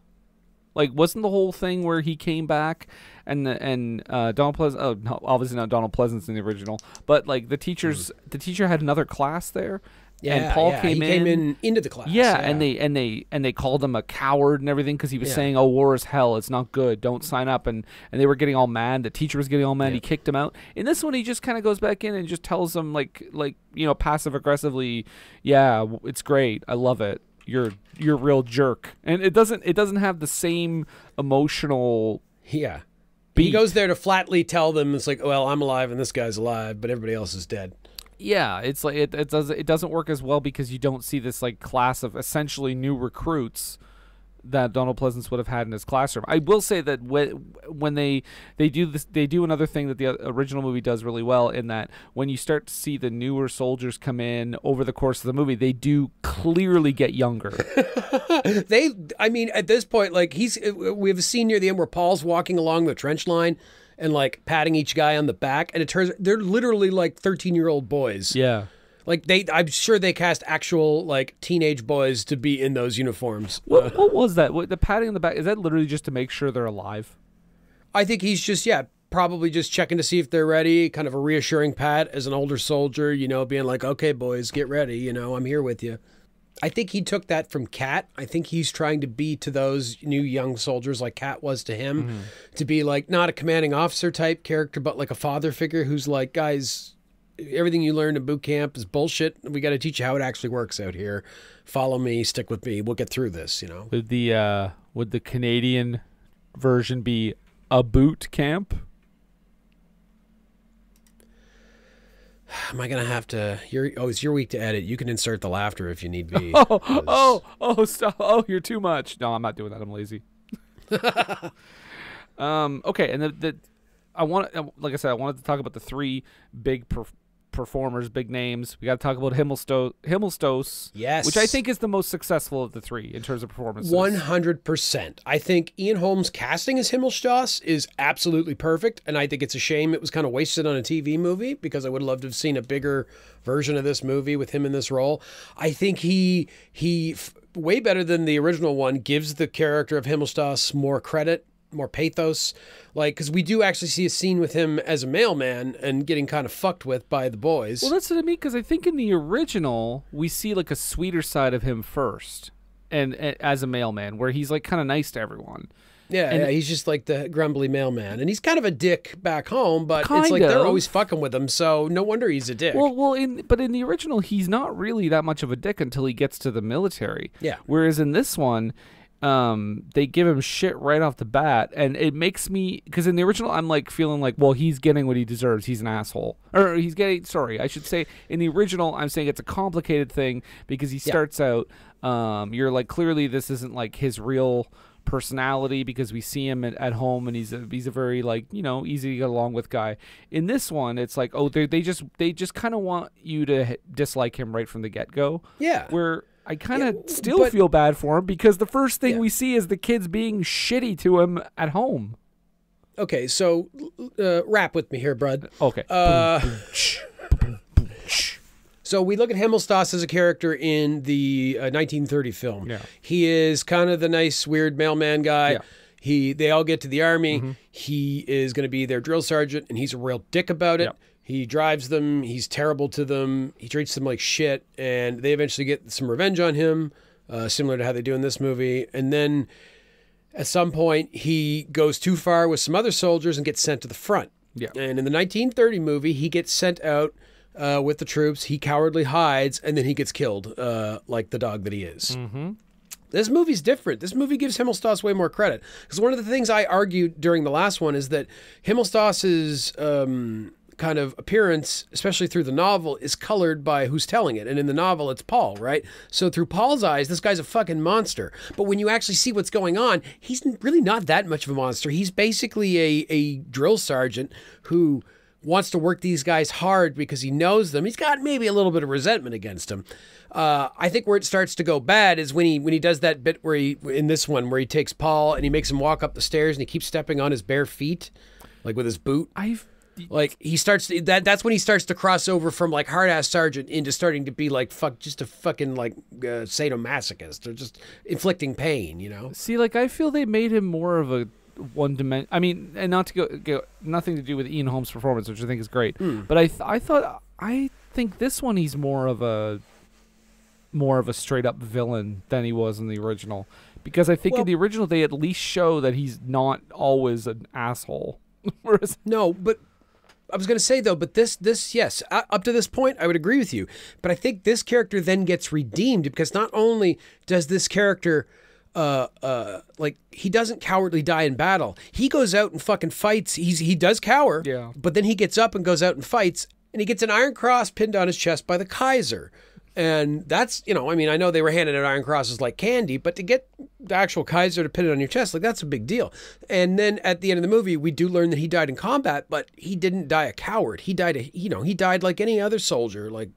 Speaker 6: Like, wasn't the whole thing where he came back and the, and uh, Donald Pleasence? Oh, no, obviously not Donald Pleasence in the original, but like the teachers, the teacher had another class there,
Speaker 5: Yeah,
Speaker 6: and Paul
Speaker 5: yeah,
Speaker 6: came in.
Speaker 5: came in into the class.
Speaker 6: Yeah, and they and they and they called him a coward and everything because he was
Speaker 5: Yeah.
Speaker 6: saying, "Oh, war is hell. It's not good. Don't sign up." And and they were getting all mad. The teacher was getting all mad. He kicked him out. In this one, he just kind of goes back in and just tells them like like you know passive aggressively, "Yeah, it's great. I love it. You're you're a real jerk." And it doesn't it doesn't have the same emotional.
Speaker 5: yeah.
Speaker 6: Beat.
Speaker 5: He goes there to flatly tell them it's like, well, I'm alive and this guy's alive, but everybody else is dead.
Speaker 6: Yeah, it's like it, it does it doesn't work as well because you don't see this like class of essentially new recruits that Donald Pleasence would have had in his classroom. I will say that when when they they do this they do another thing that the original movie does really well in that when you start to see the newer soldiers come in over the course of the movie, they do clearly get younger.
Speaker 5: They, I mean, at this point, like he's, uh, we have a scene near the end where Paul's walking along the trench line and like patting each guy on the back, and it turns they're literally like 13 year old boys.
Speaker 6: yeah.
Speaker 5: Like they, I'm sure they cast actual like teenage boys to be in those uniforms.
Speaker 6: What, uh, what was that? What, the patting on the back is that literally just to make sure they're alive?
Speaker 5: I think he's just yeah, probably just checking to see if they're ready, kind of a reassuring pat as an older soldier, you know, being like, "Okay, boys, get ready, you know, I'm here with you." I think he took that from Kat. I think he's trying to be to those new young soldiers like Kat was to him, mm-hmm. to be like not a commanding officer type character, but like a father figure who's like, "Guys, everything you learned in boot camp is bullshit. We got to teach you how it actually works out here. Follow me, stick with me. We'll get through this, you know."
Speaker 6: Would the uh, would the Canadian version be a boot camp?
Speaker 5: Am I gonna have to? You're oh, it's your week to edit. You can insert the laughter if you need be.
Speaker 6: Oh, oh, oh, stop. Oh, you're too much. No, I'm not doing that. I'm lazy. um, okay, and the, the I want, like I said, I wanted to talk about the three big per- performers, big names. We got to talk about Himmelsto- Himmelstos,
Speaker 5: Yes.
Speaker 6: which I think is the most successful of the three in terms of performances.
Speaker 5: One hundred percent. I think Ian Holm's casting as Himmelstoss is absolutely perfect, and I think it's a shame it was kind of wasted on a TV movie because I would have loved to have seen a bigger version of this movie with him in this role. I think he he f- way better than the original one gives the character of Himmelstoss more credit. More pathos, like because we do actually see a scene with him as a mailman and getting kind of fucked with by the boys.
Speaker 6: Well, that's what I mean because I think in the original we see like a sweeter side of him first, and, and as a mailman, where he's like kind of nice to everyone.
Speaker 5: Yeah,
Speaker 6: And-
Speaker 5: yeah, he's just like the grumbly mailman, and he's kind of a dick back home. But it's like they're always fucking with him, so no wonder he's a dick.
Speaker 6: Well, well, in but in the original, he's not really that much of a dick until he gets to the military.
Speaker 5: Yeah.
Speaker 6: Whereas in this one, um, they give him shit right off the bat, and it makes me because in the original, I'm like feeling like, well, he's getting what he deserves. He's an asshole, or he's getting. Sorry, I should say in the original, I'm saying it's a complicated thing because he starts out. Um, you're like clearly this isn't like his real personality because we see him at, at home and he's a he's a very like you know easy to get along with guy. In this one, it's like oh they they just they just kind of want you to h- dislike him right from the get go.
Speaker 5: Yeah.
Speaker 6: Where I kind of still
Speaker 5: but-
Speaker 6: feel bad for him because the first thing
Speaker 5: Yeah.
Speaker 6: we see is the kids being shitty to him at home.
Speaker 5: okay, so uh, rap with me here, bud.
Speaker 6: Okay.
Speaker 5: Uh, so we look at Himmelstoss as a character in the uh, 1930 film.
Speaker 6: Yeah.
Speaker 5: He is kind of the nice, weird mailman guy.
Speaker 6: Yeah.
Speaker 5: He, they all get to the army. He is going to be their drill sergeant, and he's a real dick about it. He drives them. He's terrible to them. He treats them like shit, and they eventually get some revenge on him, uh, similar to how they do in this movie. And then at some point, he goes too far with some other soldiers and gets sent to the front.
Speaker 6: Yeah.
Speaker 5: And in the 1930 movie, he gets sent out uh, with the troops. He cowardly hides, and then he gets killed, uh, like the dog that he is. Mm-hmm. This movie's different. This movie gives Himmelstoss way more credit because one of the things I argued during the last one is that Himmelstoss's um, kind of appearance, especially through the novel, is colored by who's telling it. And in the novel, it's Paul, right? So through Paul's eyes, this guy's a fucking monster. But when you actually see what's going on, he's really not that much of a monster. He's basically a, a drill sergeant who wants to work these guys hard because he knows them. He's got maybe a little bit of resentment against them. Uh, I think where it starts to go bad is when he when he does that bit where he in this one where he takes Paul and he makes him walk up the stairs and he keeps stepping on his bare feet, like with his boot.
Speaker 6: I've
Speaker 5: Like he starts to, that that's when he starts to cross over from like hard ass sergeant into starting to be like fuck just a fucking like uh, sadomasochist or just inflicting pain, you know.
Speaker 6: see like I feel they made him more of a one dimension. I mean, and not to go, go nothing to do with Ian Holm's performance, which I think is great. But I th- I thought I think this one he's more of a more of a straight up villain than he was in the original. Because I think
Speaker 5: Well-
Speaker 6: in the original they at least show that he's not always an asshole. Whereas
Speaker 5: No, but I was going to say though, but this this yes, uh, up to this point I would agree with you. But I think this character then gets redeemed because not only does this character uh uh like he doesn't cowardly die in battle. He goes out and fucking fights. He's he does cower.
Speaker 6: Yeah.
Speaker 5: But then he gets up and goes out and fights and he gets an iron cross pinned on his chest by the Kaiser. And that's, you know, I mean, I know they were handing out iron crosses like candy, but to get the actual Kaiser to pin it on your chest, like that's a big deal. And then at the end of the movie, we do learn that he died in combat, but he didn't die a coward. He died, a, you know, he died like any other soldier. Like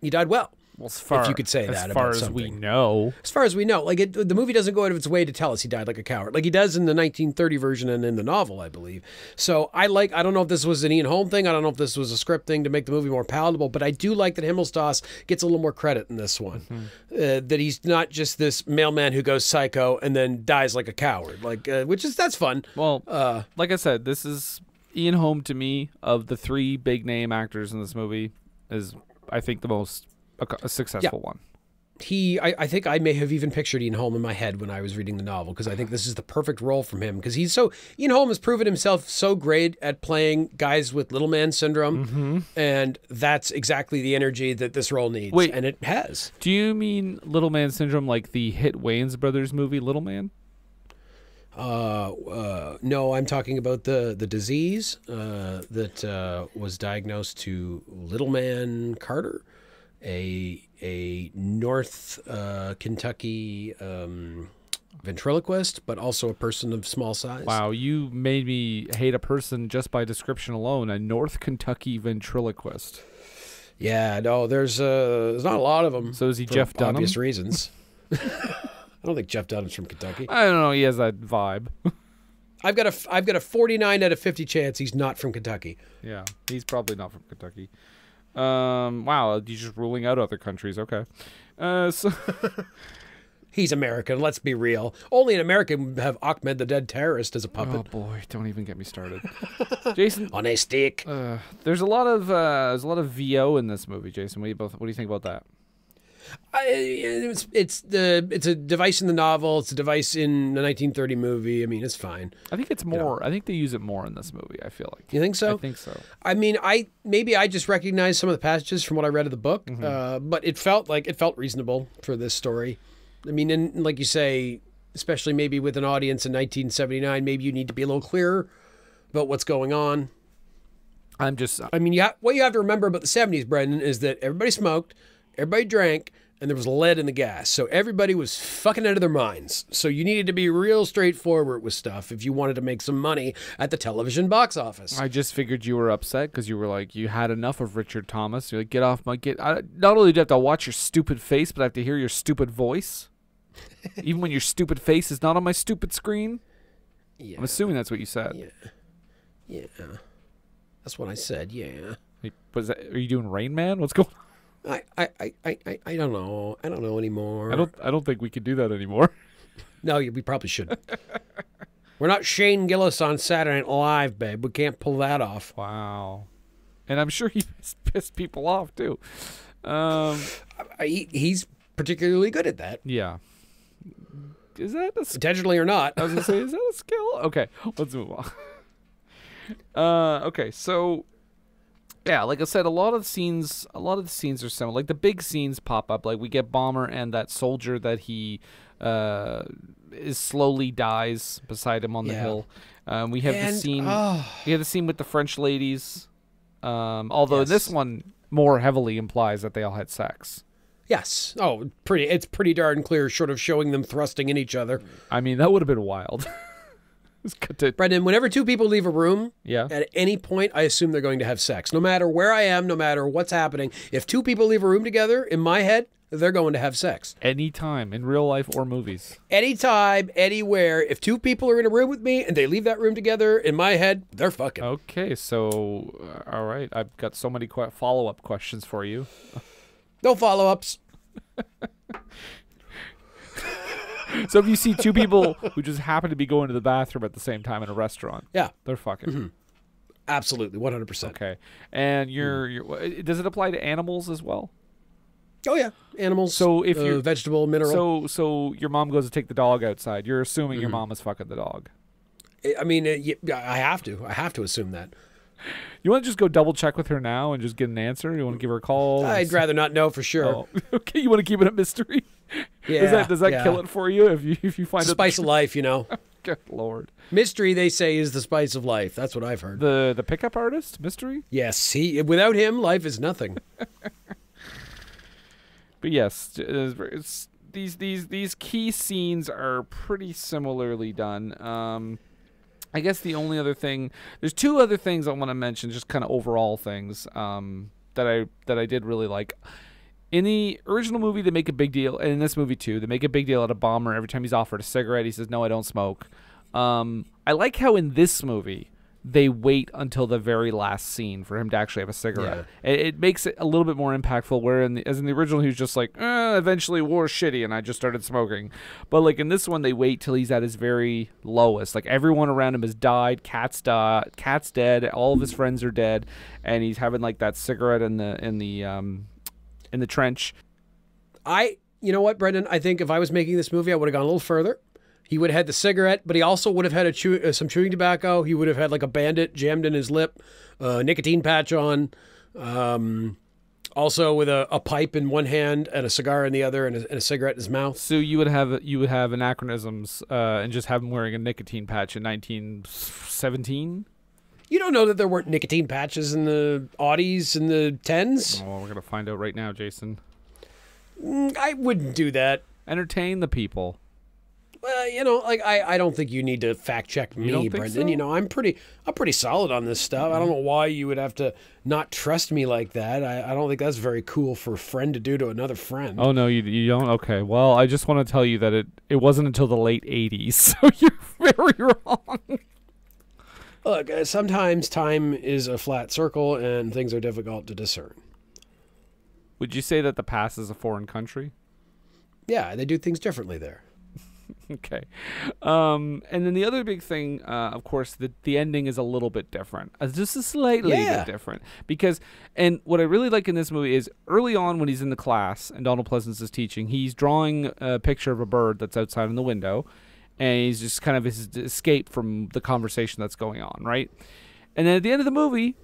Speaker 5: he died well.
Speaker 6: Well, as far
Speaker 5: you could say
Speaker 6: as
Speaker 5: that
Speaker 6: far
Speaker 5: about
Speaker 6: as we know.
Speaker 5: As far as we know, like it, the movie doesn't go out of its way to tell us he died like a coward, like he does in the 1930 version and in the novel, I believe. So I like. I don't know if this was an Ian Holm thing. I don't know if this was a script thing to make the movie more palatable, but I do like that Himmelstoss gets a little more credit in this one. Uh, that he's not just this mailman who goes psycho and then dies like a coward, like uh, which is that's fun.
Speaker 6: Well,
Speaker 5: Uh,
Speaker 6: like I said, this is Ian Holm to me of the three big name actors in this movie is I think the most a, a successful one.
Speaker 5: he I, I think I may have even pictured Ian Holm in my head when I was reading the novel because I think this is the perfect role from him because he's so Ian Holm has proven himself so great at playing guys with little man syndrome and that's exactly the energy that this role needs
Speaker 6: Wait.
Speaker 5: and it has.
Speaker 6: Do you mean Little Man syndrome like the hit Wayans Brothers movie Little Man?
Speaker 5: Uh, uh, no, I'm talking about the the disease uh, that uh, was diagnosed to little man Carter, a a North uh, Kentucky um, ventriloquist, but also a person of small size.
Speaker 6: Wow, you made me hate a person just by description alone. A North Kentucky ventriloquist.
Speaker 5: Yeah, no, there's uh, there's not a lot of them.
Speaker 6: So is he Jeff Dunham?
Speaker 5: Obvious reasons. I don't think Jeff Dunham's from Kentucky.
Speaker 6: I don't know. He has that vibe.
Speaker 5: I've got a I've got a 49 out of 50 chance he's not from Kentucky.
Speaker 6: yeah, he's probably not from Kentucky. Um, wow, you're just ruling out other countries. Okay. Uh, so
Speaker 5: He's American. Let's be real. Only an American would have Achmed the Dead Terrorist as a puppet
Speaker 6: oh boy, don't even get me started. Jason,
Speaker 5: on a stick.
Speaker 6: uh, there's a lot of uh, there's a lot of VO in this movie. Jason, what do you both what do you think about that?
Speaker 5: I, it's it's the it's a device in the novel. It's a device in the 1930 movie. I mean, it's fine.
Speaker 6: I think it's more. I think they use it more in this movie. I feel like.
Speaker 5: You think so?
Speaker 6: I think so.
Speaker 5: I mean, I maybe I just recognized some of the passages from what I read of the book,
Speaker 6: Mm-hmm.
Speaker 5: uh, but it felt like it felt reasonable for this story. I mean, and like you say, especially maybe with an audience in 1979, maybe you need to be a little clearer about what's going on.
Speaker 6: I'm just
Speaker 5: I mean, you ha- what you have to remember about the 70s, Brendan, is that everybody smoked, everybody drank, and there was lead in the gas. So everybody was fucking out of their minds. So you needed to be real straightforward with stuff if you wanted to make some money at the television box office.
Speaker 6: I just figured you were upset because you were like you had enough of Richard Thomas. You're like, get off my get. I, not only do I have to watch your stupid face, but I have to hear your stupid voice, even when your stupid face is not on my stupid screen.
Speaker 5: yeah,
Speaker 6: I'm assuming that's what you said.
Speaker 5: Yeah. yeah. That's what I said, yeah.
Speaker 6: Was that? Are you doing Rain Man? What's going? on?
Speaker 5: I, I, I, I, I- don't know. I don't know anymore.
Speaker 6: I don't. I don't think we could do that anymore.
Speaker 5: No, we probably shouldn't. We're not Shane Gillis on Saturday Night Live, babe. We can't pull that off.
Speaker 6: Wow. And I'm sure he pissed people off too. Um.
Speaker 5: I, he, he's particularly good at that,
Speaker 6: Yeah. Is that a
Speaker 5: intentionally or not.
Speaker 6: I was gonna say, is that a skill? Okay, let's move on. Uh, okay, so yeah, like I said, a lot of the scenes, a lot of the scenes are similar. Like the big scenes pop up. Like we get Baumer and that soldier that he uh is slowly dies beside him on the
Speaker 5: Yeah.
Speaker 6: hill. Um, we have the scene.
Speaker 5: oh.
Speaker 6: We have the scene with the French ladies. Um, although this one more heavily implies that they all had sex.
Speaker 5: Yes. Oh, pretty. It's pretty darn clear, short of showing them thrusting in each other.
Speaker 6: I mean, that would have been wild. To-
Speaker 5: Brendan, whenever two people leave a room,
Speaker 6: Yeah.
Speaker 5: at any point, I assume they're going to have sex. No matter where I am, no matter what's happening. If two people leave a room together, in my head, they're going to have sex.
Speaker 6: Anytime in real life or movies.
Speaker 5: Anytime, anywhere. If two people are in a room with me and they leave that room together, in my head, they're fucking.
Speaker 6: Okay, so uh, all right, I've got so many follow up questions for you.
Speaker 5: No follow ups.
Speaker 6: So if you see two people who just happen to be going to the bathroom at the same time in a restaurant,
Speaker 5: Yeah,
Speaker 6: they're fucking.
Speaker 5: absolutely. 100%.
Speaker 6: Okay, and you're, you're does it apply to animals as well?
Speaker 5: Oh, yeah. Animals.
Speaker 6: So if
Speaker 5: uh,
Speaker 6: you're-
Speaker 5: vegetable, mineral.
Speaker 6: So so your mom goes to take the dog outside. You're assuming
Speaker 5: Mm-hmm.
Speaker 6: your mom is fucking the dog.
Speaker 5: I mean, uh, I have to. I have to assume that.
Speaker 6: You want to just go double check with her now and just get an answer? You want to give her a call?
Speaker 5: I'd rather not know for sure.
Speaker 6: Oh, okay. You want to keep it a mystery?
Speaker 5: Yeah.
Speaker 6: does that does that
Speaker 5: yeah.
Speaker 6: kill it for you if you if you find
Speaker 5: It's the
Speaker 6: out the
Speaker 5: spice of life, you know.
Speaker 6: Good lord.
Speaker 5: Mystery, they say, is the spice of life. That's what I've heard.
Speaker 6: The the pickup artist mystery.
Speaker 5: yes, he. Without him, life is nothing.
Speaker 6: But yes, it's, it's, these these these key scenes are pretty similarly done. Um, I guess the only other thing, there's two other things I want to mention, just kind of overall things um, that I that I did really like. In the original movie, they make a big deal, and in this movie too, they make a big deal out of Baumer. Every time he's offered a cigarette, he says, "No, I don't smoke." Um, I like how in this movie they wait until the very last scene for him to actually have a cigarette. It, it makes it a little bit more impactful. Where in the, as in the original, he was just like, eh, "Eventually, war shitty," and I just started smoking. But like in this one, they wait till he's at his very lowest. Like everyone around him has died. Kat's died. Kat's dead. All of his friends are dead, and he's having like that cigarette in the in the um in the trench.
Speaker 5: I, you know what, Brendan? I think if I was making this movie, I would have gone a little further. He would have had the cigarette, but he also would have had a chew, uh, some chewing tobacco. He would have had like a bandit jammed in his lip, uh, nicotine patch on, um, also with a, a pipe in one hand and a cigar in the other, and a, and a cigarette in his mouth.
Speaker 6: So you would have you would have anachronisms uh, and just have him wearing a nicotine patch in 1917.
Speaker 5: You don't know that there weren't nicotine patches in the Audis in the tens.
Speaker 6: Oh, we're gonna find out right now, Jason.
Speaker 5: Mm, I wouldn't do that.
Speaker 6: Entertain the people.
Speaker 5: Well, you know, like I, I don't think you need to fact check me,
Speaker 6: don't
Speaker 5: Brendan.
Speaker 6: so? Mm-hmm.
Speaker 5: You know, I'm pretty, I'm pretty solid on this stuff. I don't know why you would have to not trust me like that. I, I don't think that's very cool for a friend to do to another friend.
Speaker 6: Oh no, you you don't. Okay, well, I just want to tell you that it it wasn't until the late 80s, so you're very wrong.
Speaker 5: Look, uh, sometimes time is a flat circle, and things are difficult to discern.
Speaker 6: Would you say that the past is a foreign country?
Speaker 5: Yeah, they do things differently there.
Speaker 6: okay. Um, and then the other big thing, uh, of course, the the ending is a little bit different, uh, just a slightly
Speaker 5: Yeah.
Speaker 6: bit different. Because, and what I really like in this movie is early on when he's in the class and Donald Pleasence is teaching, he's drawing a picture of a bird that's outside in the window, and he's just kind of his escape from the conversation that's going on, right? And then at the end of the movie,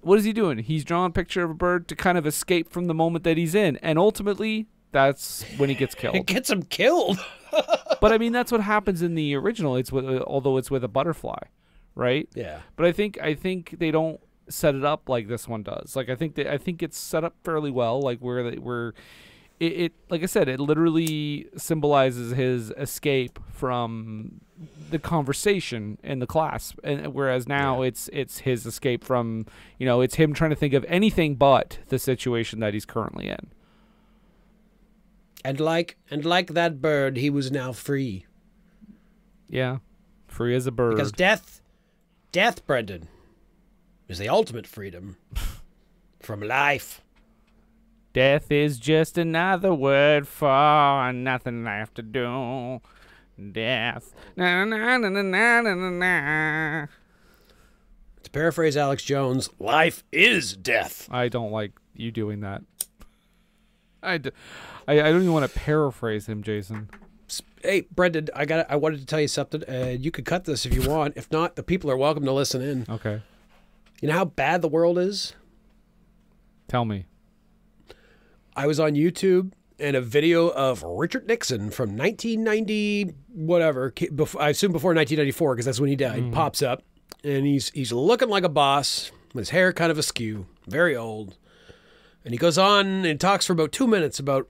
Speaker 6: what is he doing? He's drawing a picture of a bird to kind of escape from the moment that he's in, and ultimately. That's when he gets killed.
Speaker 5: It gets him killed.
Speaker 6: But I mean, that's what happens in the original. It's with, uh, although it's with a butterfly, right?
Speaker 5: Yeah.
Speaker 6: But I think I think they don't set it up like this one does. Like I think that I think it's set up fairly well. Like where they, where it, it like I said, it literally symbolizes his escape from the conversation in the class, and whereas now it's it's his escape from you know it's him trying to think of anything but the situation that he's currently in.
Speaker 5: And like, and like that bird, he was now free
Speaker 6: Yeah, free as a bird.
Speaker 5: because death, death, Brendan, is the ultimate freedom from life.
Speaker 6: Death is just another word for nothing left to do. Death. Na na na na na na na.
Speaker 5: To paraphrase Alex Jones, life is death.
Speaker 6: I don't like you doing that. I, d- I, I don't even want to paraphrase him, Jason.
Speaker 5: Hey, Brendan, I got. I wanted to tell you something. Uh, you could cut this if you want. If not, the people are welcome to listen in.
Speaker 6: Okay.
Speaker 5: You know how bad the world is.
Speaker 6: Tell me.
Speaker 5: I was on YouTube and a video of Richard Nixon from 1990, whatever. ki- bef- I assume before 1994 because that's when he died. Mm-hmm. Pops up, and he's he's looking like a boss. with His hair kind of askew, very old, and he goes on and talks for about two minutes about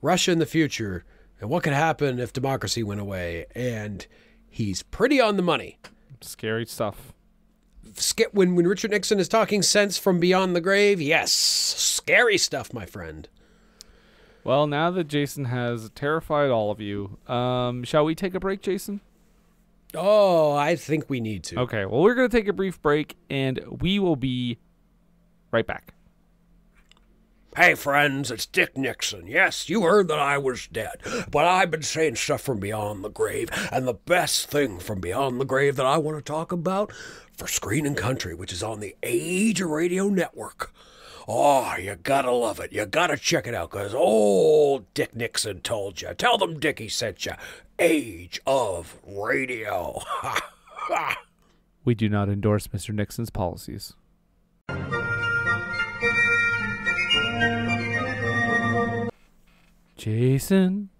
Speaker 5: Russia in the future and what could happen if democracy went away. And he's pretty on the money.
Speaker 6: Scary stuff.
Speaker 5: When when Richard Nixon is talking sense from beyond the grave. Yes, scary stuff, my friend.
Speaker 6: Well, now that Jason has terrified all of you, um, shall we take a break, Jason?
Speaker 5: Oh, I think we need to.
Speaker 6: Okay, well, we're going to take a brief break and we will be right back.
Speaker 8: Hey, friends, it's Dick Nixon. Yes, you heard that I was dead, but I've been saying stuff from beyond the grave, and the best thing from beyond the grave that I want to talk about for Screen and Country, which is on the Age Radio Network. Oh, you gotta love it. You gotta check it out, because old Dick Nixon told you. Tell them Dickie sent you. Age of Radio.
Speaker 6: We do not endorse Mr. Nixon's policies. Jason.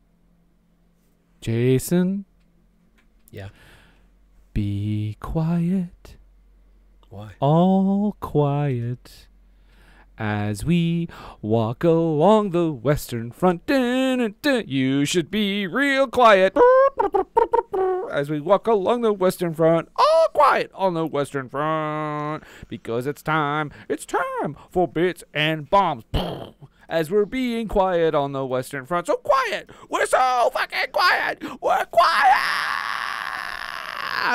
Speaker 6: Jason,
Speaker 5: Yeah.
Speaker 6: be quiet.
Speaker 5: Why?
Speaker 6: all quiet as we walk along the western front. You should be real quiet as we walk along the western front. All quiet on the western front because it's time. It's time for bits and bombs. As we're being quiet on the western front. So quiet. We're so fucking quiet. We're quiet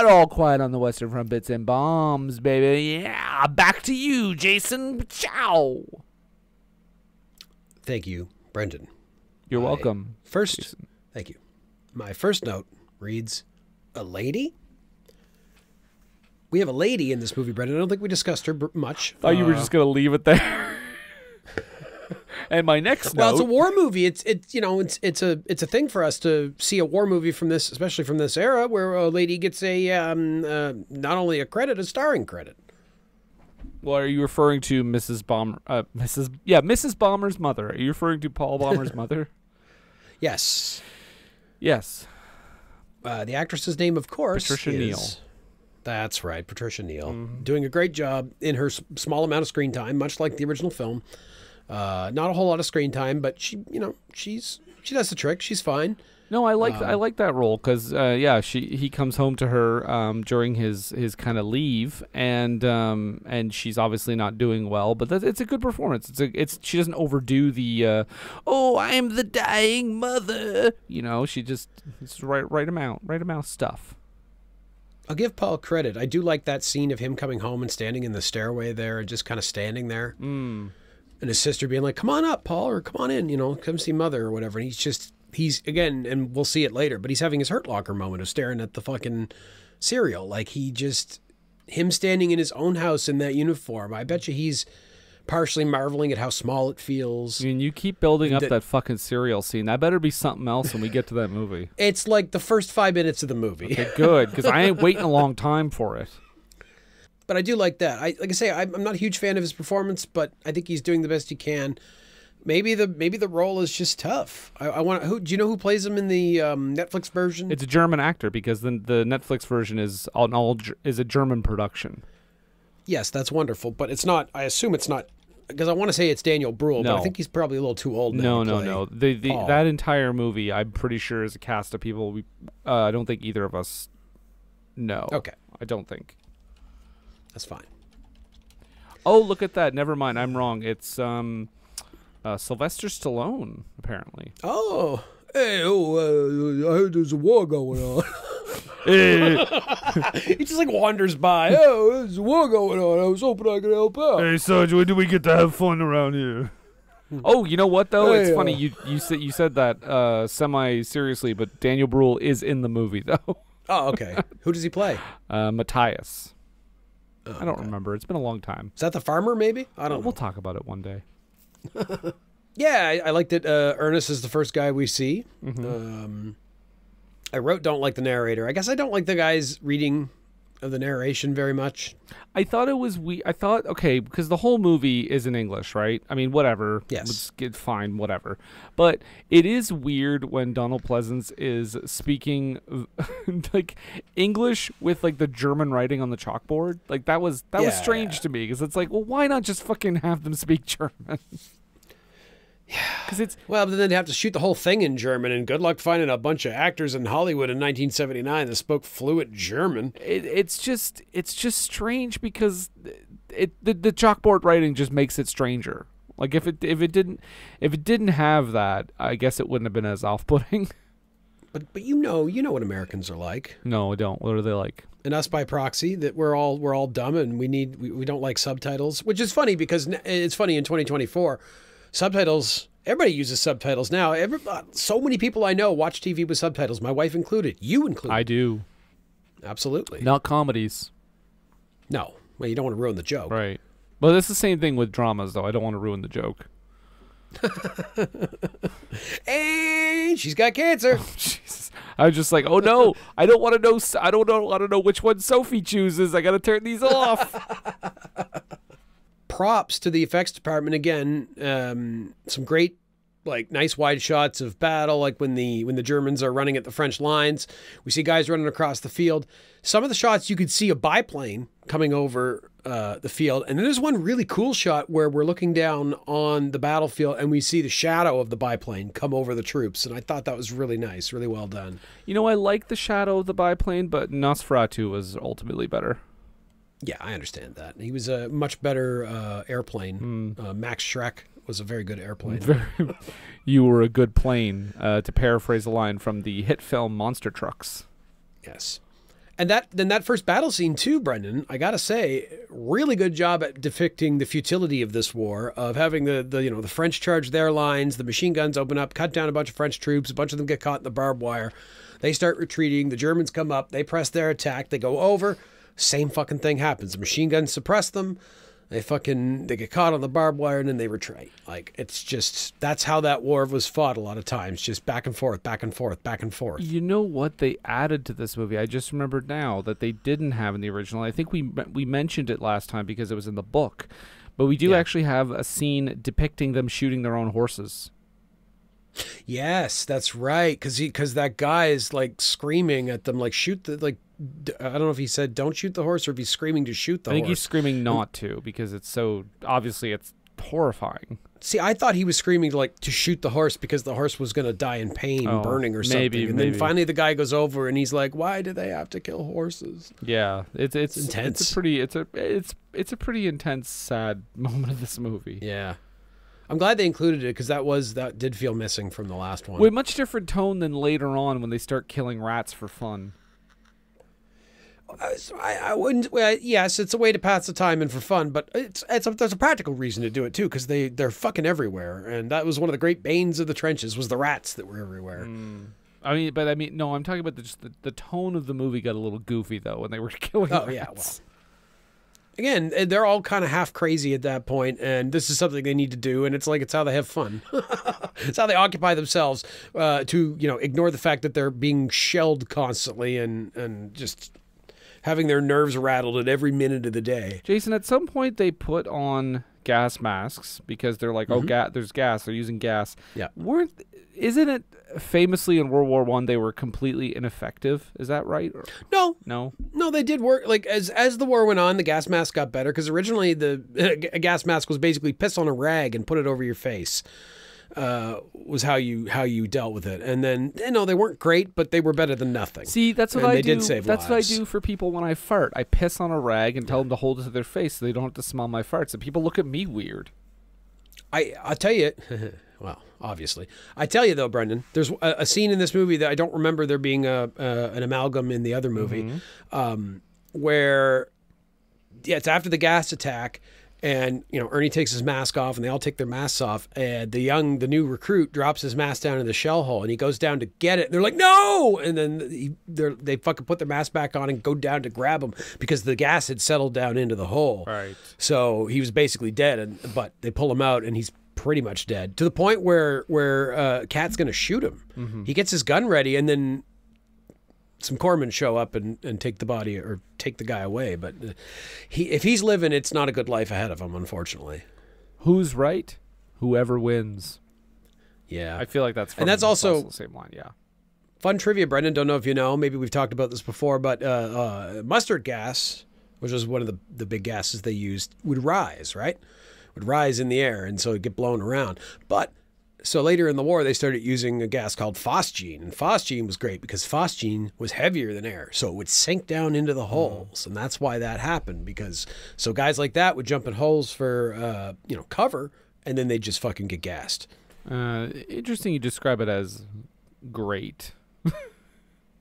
Speaker 6: all quiet on the Western Front bits and bombs, baby. Yeah, back to you, Jason. Ciao.
Speaker 5: Thank you, Brendan.
Speaker 6: You're
Speaker 5: My
Speaker 6: welcome.
Speaker 5: First,
Speaker 6: Jason.
Speaker 5: thank you. My first note reads, "A lady." We have a lady in this movie, Brendan. I don't think we discussed her much.
Speaker 6: Thought you were
Speaker 5: Uh,
Speaker 6: just gonna leave it there. And my next
Speaker 5: Well,
Speaker 6: note.
Speaker 5: it's a war movie. It's it's you know it's it's a it's a thing for us to see a war movie from this, especially from this era, where a lady gets a um, uh, not only a credit, a starring credit.
Speaker 6: well, are you referring to Mrs. Baumer? Uh, Mrs. Yeah, Mrs. Baumer's mother. Are you referring to Paul Baumer's mother?
Speaker 5: Yes,
Speaker 6: Yes.
Speaker 5: uh, the actress's name, of course,
Speaker 6: Patricia
Speaker 5: is-
Speaker 6: Neal.
Speaker 5: That's right, Patricia Neal, doing a great job in her small amount of screen time, much like the original film. Uh, not a whole lot of screen time, but she, you know, she's she does the trick. She's fine.
Speaker 6: No, I like
Speaker 5: Um,
Speaker 6: I like that role because uh, yeah, she he comes home to her um, during his his kind of leave, and um, and she's obviously not doing well, but that's, it's a good performance. It's a it's she doesn't overdo the uh, oh I am the dying mother, you know. She just it's right right amount right amount stuff.
Speaker 5: I'll give Paul credit. I do like that scene of him coming home and standing in the stairway there and just kind of standing there.
Speaker 6: Mm.
Speaker 5: And his sister being like, come on up, Paul, or come on in, you know, come see mother or whatever. And he's just, he's, again, and we'll see it later, but he's having his Hurt Locker moment of staring at the fucking cereal. Like he just, him standing in his own house in that uniform. I bet you he's partially marveling at how small it feels.
Speaker 6: I mean, you keep building up
Speaker 5: The-
Speaker 6: that fucking cereal scene. That better be something else when we get to that movie.
Speaker 5: It's like the first five minutes of the movie.
Speaker 6: Okay, good, because I ain't waiting a long time for it.
Speaker 5: But I do like that. I like I say, I'm I'm not a huge fan of his performance, but I think he's doing the best he can. Maybe the maybe the role is just tough. I, I want. Who do you know who plays him in the um, Netflix version?
Speaker 6: It's a German actor because the the Netflix version is an all is a German production.
Speaker 5: yes, that's wonderful, but it's not. I assume it's not because I want to say it's Daniel Bruhl, but I think he's probably a little too old. Now
Speaker 6: No,
Speaker 5: to
Speaker 6: no, no. The, the
Speaker 5: Paul.
Speaker 6: that entire movie, I'm pretty sure, is a cast of people we. Uh, I don't think either of us know.
Speaker 5: Okay,
Speaker 6: I don't think.
Speaker 5: That's fine.
Speaker 6: Oh, look at that. Never mind. I'm wrong. It's um, uh, Sylvester Stallone apparently.
Speaker 5: Oh, hey, oh, uh, I heard there's a war going on. he just like wanders by. Oh, there's a war going on. I was hoping I could help out.
Speaker 6: Hey, Sarge, when do we get to have fun around here? Oh, you know what though? it's
Speaker 5: Hey,
Speaker 6: funny
Speaker 5: uh,
Speaker 6: you you said you said that uh, semi seriously, but Daniel Bruhl is in the movie though.
Speaker 5: Oh, okay. who does he play?
Speaker 6: Uh, Matthias.
Speaker 5: Oh,
Speaker 6: I don't
Speaker 5: okay.
Speaker 6: remember. It's been a long time.
Speaker 5: Is that the farmer? Maybe I don't know.
Speaker 6: We'll talk about it one day.
Speaker 5: Yeah, I, I like that uh, Ernest is the first guy we see.
Speaker 6: Mm-hmm.
Speaker 5: Um, I wrote don't like the narrator. I guess I don't like the guy's reading of the narration very much.
Speaker 6: I thought it was we. I thought okay because the whole movie is in English, right? I mean, whatever.
Speaker 5: Yes.
Speaker 6: Let's get fine, whatever. But it is weird when Donald Pleasence is speaking like English with like the German writing on the chalkboard. Like that was that was strange
Speaker 5: yeah.
Speaker 6: to me because it's like, well, why not just fucking have them speak German? Because it's
Speaker 5: Well, then they have to shoot the whole thing in German, and good luck finding a bunch of actors in Hollywood in 1979 that spoke fluent German.
Speaker 6: it, it's just it's just strange because it the, the chalkboard writing just makes it stranger. Like if it if it didn't if it didn't have that, I guess it wouldn't have been as off putting.
Speaker 5: But but you know you know what Americans are like,
Speaker 6: no, I don't. What are they like?
Speaker 5: and us by proxy that we're all we're all dumb and we need we, we don't like subtitles, which is funny because it's funny in 2024, subtitles. Everybody uses subtitles now. Every, so many people I know watch TV with subtitles, my wife included, you included.
Speaker 6: I do.
Speaker 5: Absolutely.
Speaker 6: Not comedies.
Speaker 5: No. Well, you don't want to ruin the joke.
Speaker 6: Right. But it's the same thing with dramas though. I don't want to ruin the joke.
Speaker 5: And she's got cancer.
Speaker 6: Jesus. I was just like, oh no, I don't want to know. I don't know. I don't know which one Sophie chooses. I gotta turn these off.
Speaker 5: props to the effects department again. Um, some great, like nice wide shots of battle, like when the when the Germans are running at the French lines. We see guys running across the field. Some of the shots you could see a biplane coming over uh, the field, and then there's one really cool shot where we're looking down on the battlefield and we see the shadow of the biplane come over the troops, and I thought that was really nice, really well done.
Speaker 6: you know, I like the shadow of the biplane, but Nosferatu was ultimately better.
Speaker 5: Yeah, I understand that. He was a much better uh, airplane. Uh, Max Schreck was a very good airplane.
Speaker 6: you were a good plane, uh, to paraphrase a line from the hit film Monster Trucks.
Speaker 5: Yes. And that then that first battle scene too, Brendan, I gotta say, really good job at depicting the futility of this war, of having the, the you know, the French charge their lines, the machine guns open up, cut down a bunch of French troops, a bunch of them get caught in the barbed wire. They start retreating, the Germans come up, they press their attack, they go over, same fucking thing happens. The machine guns suppress them, they fucking they get caught on the barbed wire and then they retreat. Like it's just that's how that war was fought a lot of times, just back and forth, back and forth, back and forth.
Speaker 6: You know what they added to this movie? I just remembered now that they didn't have in the original. I think we we mentioned it last time because it was in the book, but we do
Speaker 5: Yeah.
Speaker 6: actually have a scene depicting them shooting their own horses.
Speaker 5: Yes, that's right. Because he, because that guy is like screaming at them, like shoot the like. d- I don't know if he said don't shoot the horse or if he's screaming to shoot the
Speaker 6: I think he's screaming not to because it's so obviously it's horrifying.
Speaker 5: See, I thought he was screaming like to shoot the horse because the horse was going to die in pain,
Speaker 6: Oh,
Speaker 5: burning or something.
Speaker 6: maybe,
Speaker 5: and
Speaker 6: maybe.
Speaker 5: then finally the guy goes over and he's like, "Why do they have to kill horses?"
Speaker 6: Yeah, it's it's It's
Speaker 5: intense.
Speaker 6: a pretty it's a it's it's a pretty intense, sad moment of this movie.
Speaker 5: Yeah, I'm glad they included it because that was that did feel missing from the last one.
Speaker 6: With much different tone than later on when they start killing rats for fun.
Speaker 5: Uh, I, I wouldn't. Well, yes, it's a way to pass the time and for fun, but it's it's a, there's a practical reason to do it too because they they're fucking everywhere, and that was one of the great banes of the trenches was the rats that were everywhere. Hmm.
Speaker 6: I mean, but I mean, no, I'm talking about the, just the, the tone of the movie got a little goofy though when they were killing
Speaker 5: Oh
Speaker 6: rats.
Speaker 5: yeah, well. Again, eh, they're all kind of half crazy at that point, and this is something they need to do, and it's like it's how they have fun. it's how they occupy themselves uh, to you know ignore the fact that they're being shelled constantly and and just having their nerves rattled at every minute of the day.
Speaker 6: Jason, at some point they put on gas masks because they're like, oh, mm-hmm. ga- there's gas. They're using gas.
Speaker 5: Yeah.
Speaker 6: Weren't? Isn't it famously in World War One they were completely ineffective? Is that right? Or-
Speaker 5: No,
Speaker 6: no.
Speaker 5: No, they did work. Like as as the war went on, the gas mask got better because originally the a gas mask was basically piss on a rag and put it over your face. Uh, was how you how you dealt with it, and then you know they weren't great, but they were better than nothing.
Speaker 6: See, that's what
Speaker 5: And
Speaker 6: I
Speaker 5: they
Speaker 6: do.
Speaker 5: did save
Speaker 6: that's
Speaker 5: lives.
Speaker 6: what I do for people when I fart. I piss on a rag and tell them to hold it to their face so they don't have to smell my farts. And people look at me weird.
Speaker 5: I I'll tell you. well, obviously, I tell you though, Brendan. There's a, a scene in this movie that I don't remember there being a, a an amalgam in the other movie, um, where yeah, it's after the gas attack. And you know Ernie takes his mask off, and they all take their masks off. And the young, the new recruit, drops his mask down in the shell hole, and he goes down to get it. And they're like, "No!" And then they fucking put their mask back on and go down to grab him because the gas had settled down into the hole.
Speaker 6: Right.
Speaker 5: So he was basically dead, and but they pull him out, and he's pretty much dead to the point where where uh, Kat's going to shoot him. He gets his gun ready, and then some corpsmen show up and, and take the body or take the guy away. But uh, he if he's living, it's not a good life ahead of him, unfortunately.
Speaker 6: Who's right? Whoever wins.
Speaker 5: Yeah.
Speaker 6: I feel like that's from,
Speaker 5: And that's
Speaker 6: it's
Speaker 5: also-
Speaker 6: the same line. Yeah.
Speaker 5: Fun trivia, Brendan. Don't know if you know. Maybe we've talked about this before, but uh, uh, mustard gas, which was one of the, the big gases they used, would rise, right? Would rise in the air, and so it'd get blown around. But So later in the war, they started using a gas called phosgene, and phosgene was great because phosgene was heavier than air, so it would sink down into the holes, and that's why that happened. Because so guys like that would jump in holes for uh, you know cover, and then they just fucking get gassed.
Speaker 6: Uh, interesting. You describe it as great.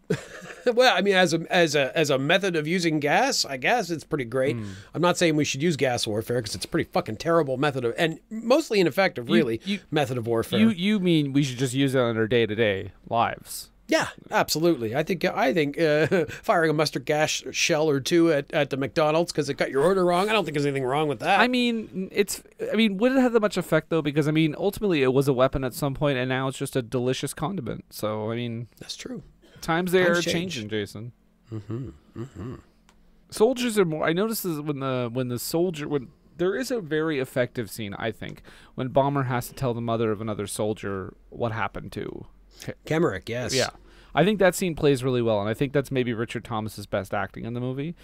Speaker 5: well, I mean, as a as a as a method of using gas, I guess it's pretty great.
Speaker 6: Hmm.
Speaker 5: I'm not saying we should use gas warfare because it's a pretty fucking terrible method of and mostly ineffective, really
Speaker 6: you-
Speaker 5: method of warfare.
Speaker 6: You you mean we should just use it in our day to day lives?
Speaker 5: yeah, absolutely. I think I think uh, firing a mustard gas shell or two at, at the McDonald's because it got your order wrong. I don't think there's anything wrong with that.
Speaker 6: I mean, it's. I mean, would it have that much effect though? Because I mean, ultimately, it was a weapon at some point, and now it's just a delicious condiment. So I mean,
Speaker 5: that's true.
Speaker 6: Times they are
Speaker 5: change.
Speaker 6: changing, Jason. Mm-hmm. Mm-hmm. Soldiers are more. I noticed this when the when the soldier when there is a very effective scene. I think when Baumer has to tell the mother of another soldier what happened to
Speaker 5: Kemmerich, yes.
Speaker 6: Yeah. I think that scene plays really well, and I think that's maybe Richard Thomas's best acting in the movie.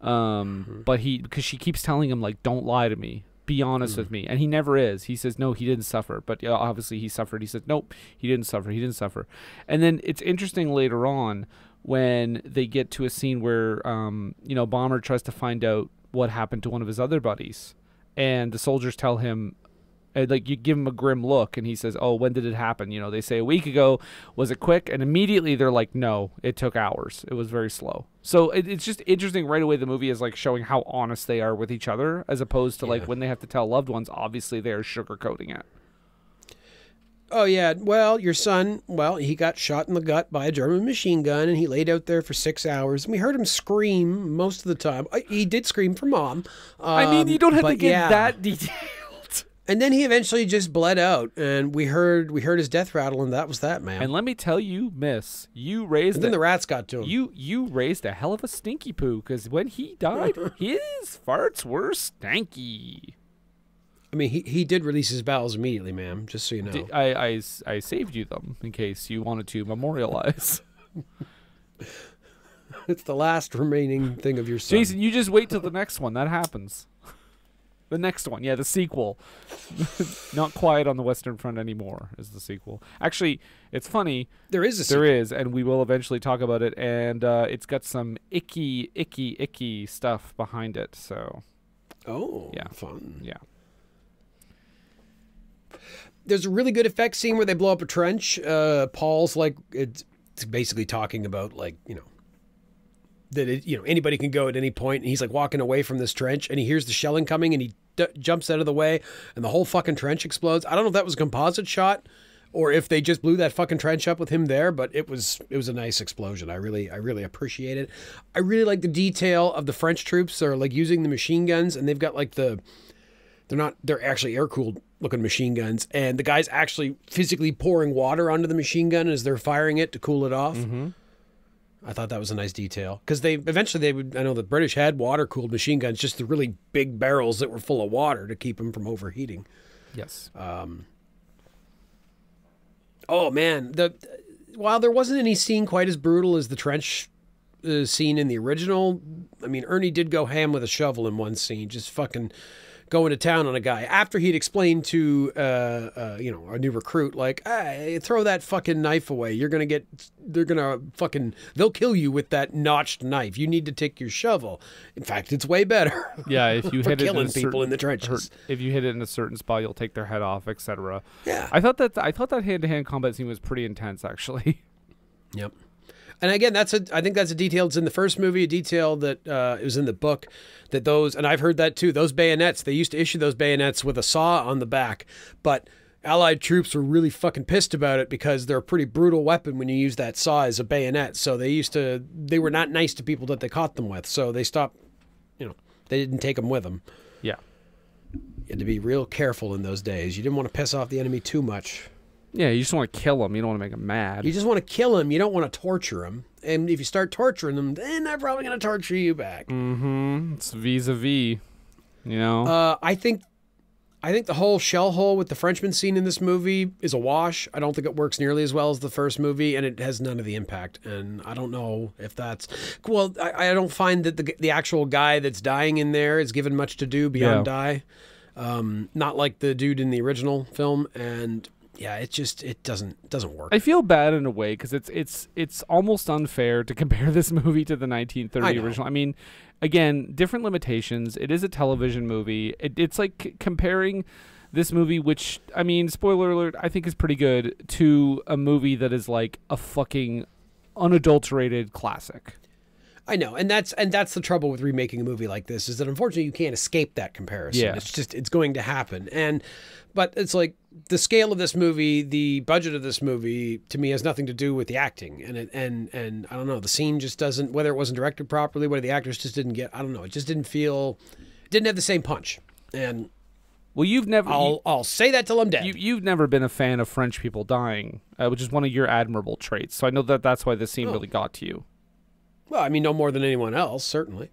Speaker 6: Um, But he, because she keeps telling him like, "Don't lie to me. Be honest with me," and he never is. He says, "No, he didn't suffer," but obviously he suffered. He says, "Nope, he didn't suffer. He didn't suffer." And then it's interesting later on when they get to a scene where, um, you know, Baumer tries to find out what happened to one of his other buddies, and the soldiers tell him, and like you give him a grim look and he says oh when did it happen you know they say a week ago was it quick and immediately they're like no it took hours it was very slow so it, it's just interesting right away the movie is like showing how honest they are with each other as opposed to like when they have to tell loved ones obviously they're sugarcoating it
Speaker 5: Oh yeah. Well, your son, well, he got shot in the gut by a German machine gun, and he laid out there for six hours. And we heard him scream most of the time. Uh, He did scream for mom.
Speaker 6: i mean
Speaker 5: Um,
Speaker 6: you don't have to get
Speaker 5: yeah.
Speaker 6: that detailed
Speaker 5: And then he eventually just bled out, and we heard we heard his death rattle, and that was that, man.
Speaker 6: and let me tell you miss you raised
Speaker 5: And then
Speaker 6: a-
Speaker 5: the rats got to him.
Speaker 6: you you raised a hell of a stinky poo because when he died his farts were stanky
Speaker 5: I mean, he, he did release his bowels immediately, ma'am. Just so you know.
Speaker 6: I I I saved you them in case you wanted to memorialize.
Speaker 5: it's the last remaining thing of your son.
Speaker 6: Jason, you just wait till the next one. That happens. The next one, yeah, the sequel. Not quiet on the Western Front anymore is the sequel. Actually, it's funny.
Speaker 5: there is a
Speaker 6: There
Speaker 5: sequel.
Speaker 6: is, and we will eventually talk about it. And uh, it's got some icky, icky, icky stuff behind it. So
Speaker 5: Oh,
Speaker 6: Yeah.
Speaker 5: fun.
Speaker 6: yeah,
Speaker 5: there's a really good effect scene where they blow up a trench. Uh, Paul's like it's, it's basically talking about like you know that it, you know anybody can go at any point, and he's like walking away from this trench, and he hears the shelling coming, and he d- jumps out of the way, and the whole fucking trench explodes. I don't know if that was a composite shot. Or if they just blew that fucking trench up with him there, but it was it was a nice explosion. I really I really appreciate it. I really like the detail of the French troops. They're like using the machine guns, and they've got like the they're not they're actually air cooled looking machine guns and the guy's actually physically pouring water onto the machine gun as they're firing it to cool it off mm-hmm. I thought that was a nice detail because they eventually they would i know the british had water cooled machine guns just the really big barrels that were full of water to keep them from overheating
Speaker 6: yes.
Speaker 5: Um, oh man the while there wasn't any scene quite as brutal as the trench uh, scene in the original i mean ernie did go ham with a shovel in one scene just fucking going to town on a guy after he'd explained to uh, uh, you know a new recruit like hey, throw that fucking knife away you're gonna get they're gonna fucking they'll kill you with that notched knife you need to take your shovel in fact it's way better
Speaker 6: Yeah, if you hit it in
Speaker 5: killing people
Speaker 6: certain-
Speaker 5: in the trenches
Speaker 6: if you hit it in a certain spot, you'll take their head off, etc.
Speaker 5: Yeah.
Speaker 6: I thought that I thought that hand to hand combat scene was pretty intense, actually.
Speaker 5: Yep. And again, that's a. I think that's a detail. It's in the first movie. A detail that uh, it was in the book. That those, and I've heard that too. Those bayonets. They used to issue those bayonets with a saw on the back, but Allied troops were really fucking pissed about it because they're a pretty brutal weapon when you use that saw as a bayonet. So they used to. They were not nice to people that they caught them with. So they stopped. You know, they didn't take them with them.
Speaker 6: yeah.
Speaker 5: You had to be real careful in those days. You didn't want to piss off the enemy too much.
Speaker 6: Yeah, you just want to kill them. You don't want to make them mad.
Speaker 5: You just want to kill them. You don't want to torture them. And if you start torturing them, then they're probably going to torture you back.
Speaker 6: mm-hmm. It's vis-a-vis. You know.
Speaker 5: Uh, I think, I think the whole shell hole with the Frenchman scene in this movie is a wash. I don't think it works nearly as well as the first movie, and it has none of the impact. And I don't know if that's well. I, I don't find that the the actual guy that's dying in there is given much to do beyond
Speaker 6: Yeah.
Speaker 5: die. Um, not like the dude in the original film, and yeah, it just it doesn't doesn't work.
Speaker 6: I feel bad in a way because it's it's it's almost unfair to compare this movie to the 1930
Speaker 5: I
Speaker 6: original. I mean, again, different limitations. It is a television movie. It, it's like c- comparing this movie, which I mean, spoiler alert, I think is pretty good, to a movie that is like a fucking unadulterated classic.
Speaker 5: I know, and that's and that's the trouble with remaking a movie like this is that unfortunately you can't escape that comparison.
Speaker 6: Yeah.
Speaker 5: It's just it's going to happen. And but it's like the scale of this movie, the budget of this movie to me has nothing to do with the acting. And it and and I don't know, the scene just doesn't whether it wasn't directed properly, whether the actors just didn't get I don't know, it just didn't feel didn't have the same punch. And
Speaker 6: Well, you've never
Speaker 5: I'll I'll say that till I'm dead.
Speaker 6: you, you've never been a fan of French people dying, uh, which is one of your admirable traits. So I know that that's why this
Speaker 5: Oh.
Speaker 6: scene really got to you.
Speaker 5: Well, I mean no more than anyone else, certainly.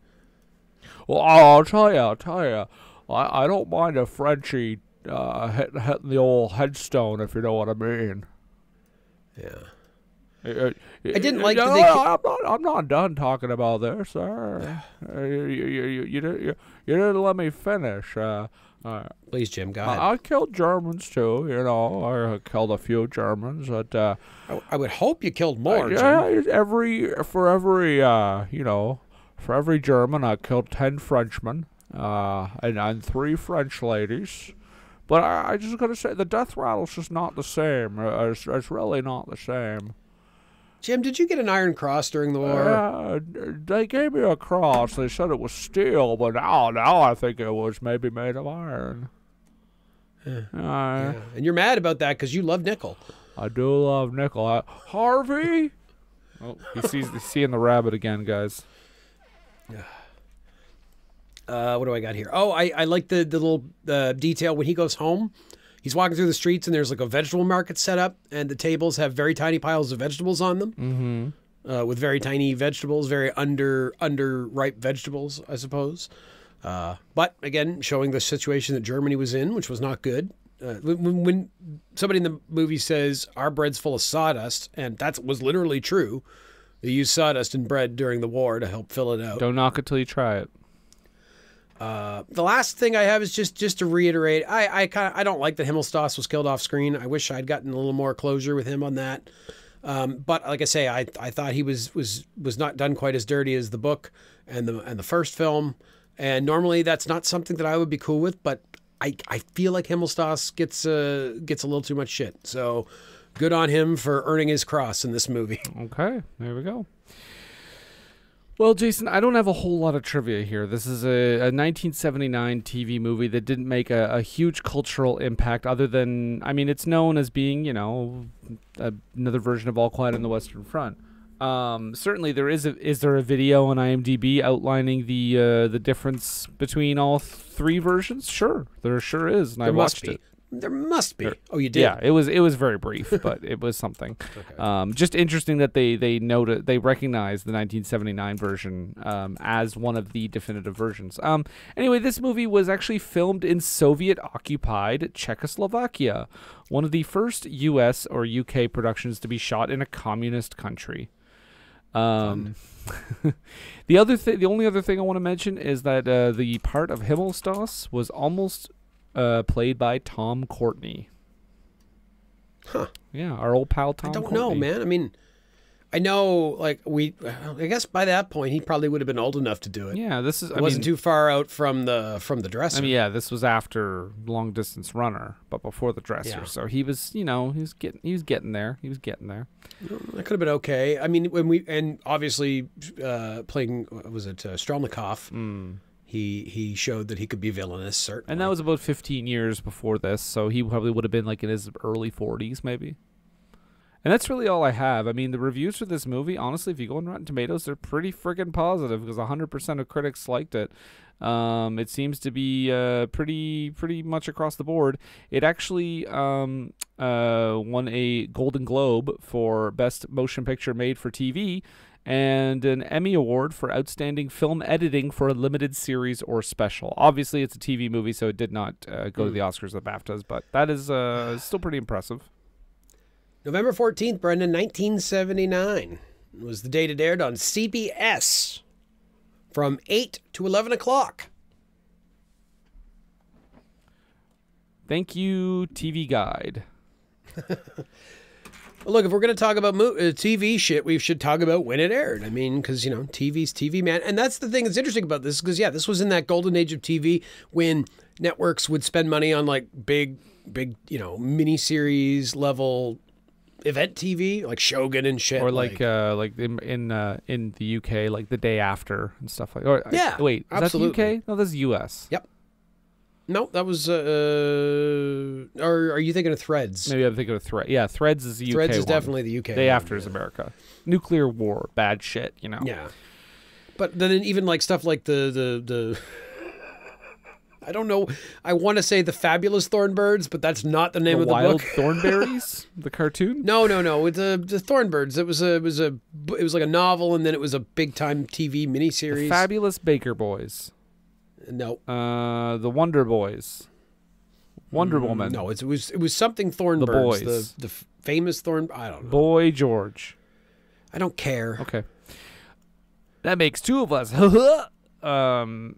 Speaker 6: Well, I'll tell you, I'll tell you, I, I don't mind a Frenchie uh, hitting, hitting the old headstone, if you know what I mean.
Speaker 5: Yeah.
Speaker 6: I
Speaker 5: didn't like
Speaker 6: no,
Speaker 5: that they
Speaker 6: I'm not. I'm not done talking about this, sir. Uh, you, you, you, you, you, you didn't let me finish. Uh, uh,
Speaker 5: Please, Jim, go ahead.
Speaker 6: I, killed Germans too. You know, I killed a few Germans. But uh,
Speaker 5: I, I would hope you killed more, Jim.
Speaker 6: yeah, every for every uh, you know, for every German, I killed ten Frenchmen, uh, and, and three French ladies. But I, I just gotta say, the death rattle's just not the same. Uh, It's, it's really not the same.
Speaker 5: Jim, did you get an Iron Cross during the war?
Speaker 6: Uh, they gave me a cross. They said it was steel, but now, now I think it was maybe made of iron. Uh,
Speaker 5: Yeah. And you're mad about that because you love nickel.
Speaker 6: I do love nickel. I, Harvey. Oh, he sees he's seeing the rabbit again, guys.
Speaker 5: Uh, what do I got here? Oh, I, I like the, the little uh, detail when he goes home. He's walking through the streets and there's like a vegetable market set up, and the tables have very tiny piles of vegetables on them. Mm-hmm. Uh, with very tiny vegetables, very under under ripe vegetables, I suppose. Uh, but again, showing the situation that Germany was in, which was not good. Uh, when, when somebody in the movie says our bread's full of sawdust, and that was literally true, they used sawdust in bread during the war to help fill it out.
Speaker 6: Don't knock it till you try it.
Speaker 5: The last thing I have is just just to reiterate. I I kind of I don't like that Himmelstoss was killed off screen. I wish I'd gotten a little more closure with him on that. Um, but like I say, I I thought he was was was not done quite as dirty as the book and the and the first film. And normally that's not something that I would be cool with. But I I feel like Himmelstoss gets uh gets a little too much shit. So good on him for earning his cross in this movie.
Speaker 6: Okay, there we go. Well, Jason, I don't have a whole lot of trivia here. This is a, a 1979 TV movie that didn't make a, a huge cultural impact, other than, I mean, it's known as being, you know, a, another version of All Quiet on the Western Front. Um, certainly, there is a is there a video on IMDb outlining the uh, the difference between all three versions? Sure, there sure is, and I
Speaker 5: There must
Speaker 6: watched it.
Speaker 5: There must be. Oh, you did.
Speaker 6: Yeah, it was it was very brief, but it was something. Um, just interesting that they they noted they recognized the 1979 version um, as one of the definitive versions. Um, anyway, this movie was actually filmed in Soviet-occupied Czechoslovakia, one of the first U.S. or U.K. productions to be shot in a communist country. Um, the other thing, the only other thing I want to mention is that uh, the part of Himmelstoss was almost uh, played by Tom Courtenay.
Speaker 5: Huh.
Speaker 6: Yeah, our old pal Tom.
Speaker 5: I don't
Speaker 6: Courtenay.
Speaker 5: know, man. I mean, I know, like we. I guess by that point he probably would have been old enough to do it.
Speaker 6: Yeah, this is. I
Speaker 5: it wasn't
Speaker 6: mean,
Speaker 5: too far out from the from the dresser.
Speaker 6: I mean, yeah, this was after long distance runner, but before the dresser.
Speaker 5: Yeah.
Speaker 6: So he was, you know, he was getting, he was getting there. He was getting there.
Speaker 5: that could have been okay. I mean, when we and obviously uh, playing was it uh, Strelnikov? He he showed that he could be villainous. Certainly.
Speaker 6: And that was about 15 years before this, so he probably would have been like in his early 40s, maybe. And that's really all I have. I mean, the reviews for this movie, honestly, if you go on Rotten Tomatoes, they're pretty friggin' positive because 100% of critics liked it. Um, it seems to be uh, pretty pretty much across the board. It actually um, uh, won a Golden Globe for Best Motion Picture Made for TV and an Emmy Award for Outstanding Film Editing for a Limited Series or Special. Obviously, it's a TV movie, so it did not uh, go to the Oscars or the BAFTAs, but that is uh, still pretty impressive.
Speaker 5: November fourteenth, Brendan, nineteen seventy nine was the date it aired on CBS from eight to eleven o'clock.
Speaker 6: Thank you, TV Guide.
Speaker 5: Look, if we're going to talk about mo- uh, TV shit, we should talk about when it aired. I mean, because, you know, TV's TV, man. And that's the thing that's interesting about this, because, yeah, this was in that golden age of TV when networks would spend money on, like, big, big, you know, miniseries level event TV, like Shogun and shit.
Speaker 6: or like uh like in in, uh, in the UK like the day after and stuff like or
Speaker 5: Yeah,
Speaker 6: wait is
Speaker 5: absolutely.
Speaker 6: that the UK no that's US
Speaker 5: Yep. No, that was. Uh, or are you thinking of Threads?
Speaker 6: maybe I'm thinking of Thread yeah Threads is the UK
Speaker 5: Threads is
Speaker 6: one.
Speaker 5: definitely the UK.
Speaker 6: day
Speaker 5: one,
Speaker 6: after is. America nuclear war bad shit you know
Speaker 5: Yeah. But then even like stuff like the the the I don't know. I want to say the fabulous Thornbirds, but that's not the name
Speaker 6: the
Speaker 5: of the
Speaker 6: Wild
Speaker 5: book.
Speaker 6: Thornberrys the cartoon
Speaker 5: No, no, no. It's the the Thornbirds. It was a it was a it was like a novel, and then it was a big time TV miniseries.
Speaker 6: Fabulous Baker Boys
Speaker 5: no,
Speaker 6: uh the Wonder Boys Wonder Woman
Speaker 5: Mm, no. It's, it was it was something Thornbirds. The
Speaker 6: Boys.
Speaker 5: the, f- famous Thorn. I don't know.
Speaker 6: Boy George
Speaker 5: I don't care.
Speaker 6: Okay. That makes two of us. um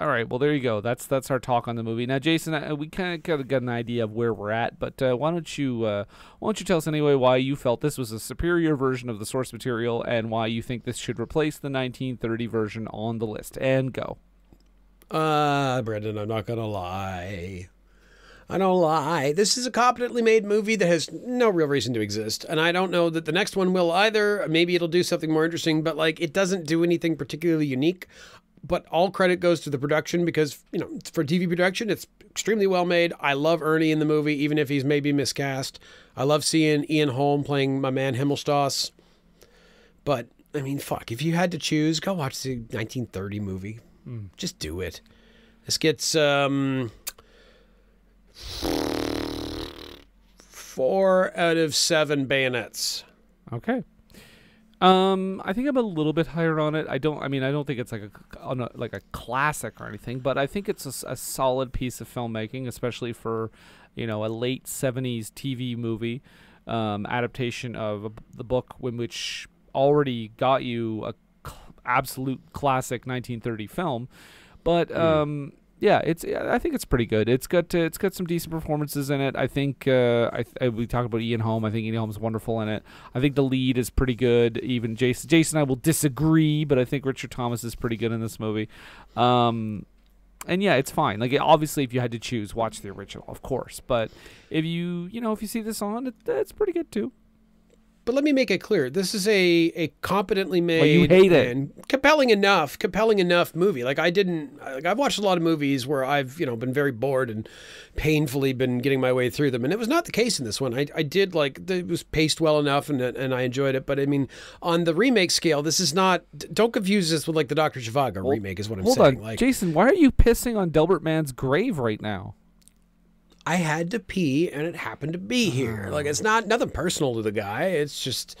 Speaker 6: all right, well there you go. That's that's our talk on the movie. Now Jason, uh, we kind of got, got an idea of where we're at, but uh, why don't you uh, why don't you tell us anyway why you felt this was a superior version of the source material and why you think this should replace the 1930 version on the list and go.
Speaker 5: Uh, Brendan, I'm not gonna lie. I don't lie. This is a competently made movie that has no real reason to exist, and I don't know that the next one will either. Maybe it'll do something more interesting, but like it doesn't do anything particularly unique. But all credit goes to the production because you know for TV production, it's extremely well made. I love Ernie in the movie, even if he's maybe miscast. I love seeing Ian Holm playing my man Himmelstoss. But I mean, fuck, if you had to choose, go watch the 1930 movie. Just do it. This gets um four out of seven bayonets.
Speaker 6: Okay. Um, I think I'm a little bit higher on it. I don't. I mean, I don't think it's like a, a like a classic or anything, but I think it's a solid piece of filmmaking, especially for, you know, a late '70s TV movie um, adaptation of a, the book, in which already got you a absolute classic 1930 film. But um, yeah, it's. I think it's pretty good. It's got uh, it's got some decent performances in it. I think uh, I, I we talked about Ian Holm. I think Ian Holm's wonderful in it. I think the lead is pretty good. Even Jason Jason and I will disagree, but I think Richard Thomas is pretty good in this movie. Um, and yeah, it's fine. Like obviously, if you had to choose, watch the original, of course. But if you you know if you see this on, it, it's pretty good too.
Speaker 5: But let me make it clear: this is a a competently made,
Speaker 6: you hate it.
Speaker 5: compelling enough, compelling enough movie. Like I didn't, like I've watched a lot of movies where I've you know been very bored and painfully been getting my way through them, and it was not the case in this one. I, I did like it was paced well enough, and and I enjoyed it. But I mean, on the remake scale, this is not. Don't confuse this with like the Doctor Zhivago remake. Is what I'm
Speaker 6: Hold
Speaker 5: saying.
Speaker 6: on,
Speaker 5: Like
Speaker 6: Jason, why are you pissing on Delbert Mann's grave right now?
Speaker 5: I had to pee, and it happened to be here. Like it's not nothing personal to the guy. It's just.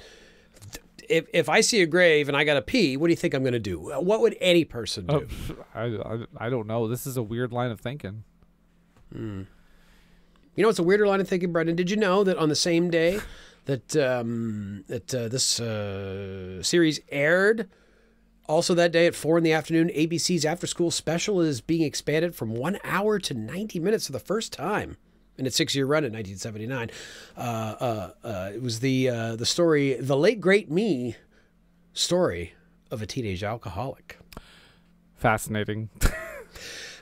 Speaker 5: If, if I see a grave and I got to pee, what do you think I'm going to do? What would any person do?
Speaker 6: Oh, I, I, I don't know. This is a weird line of thinking.
Speaker 5: You know, it's a weirder line of thinking, Brendan. Did you know that on the same day that um, that uh, this uh, series aired, also that day at four in the afternoon, ABC's After School Special is being expanded from one hour to ninety minutes for the first time in its six-year run in 1979. Uh, uh, uh, it was the uh, the story, the late great me story of a teenage alcoholic.
Speaker 6: Fascinating.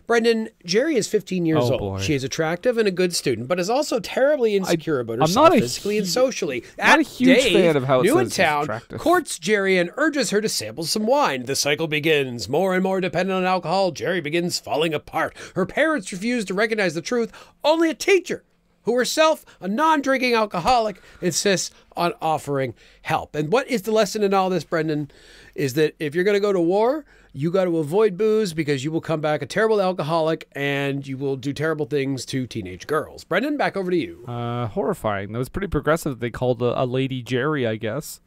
Speaker 5: Brendan, Jerry is 15 years
Speaker 6: Oh,
Speaker 5: old.
Speaker 6: boy.
Speaker 5: She is attractive and a good student, but is also terribly insecure about
Speaker 6: I'm
Speaker 5: herself physically and socially.
Speaker 6: not
Speaker 5: At
Speaker 6: a huge
Speaker 5: Dave,
Speaker 6: fan of how it
Speaker 5: new in town,
Speaker 6: attractive.
Speaker 5: courts Jerry and urges her to sample some wine. The cycle begins. More and more dependent on alcohol, Jerry begins falling apart. Her parents refuse to recognize the truth. Only a teacher, who herself a non-drinking alcoholic, insists on offering help. And what is the lesson in all this, Brendan? Is that if you're going to go to war, you got to avoid booze because you will come back a terrible alcoholic and you will do terrible things to teenage girls. Brendan, back over to you.
Speaker 6: Uh, horrifying. That was pretty progressive. They called a, a lady Jerry, I guess.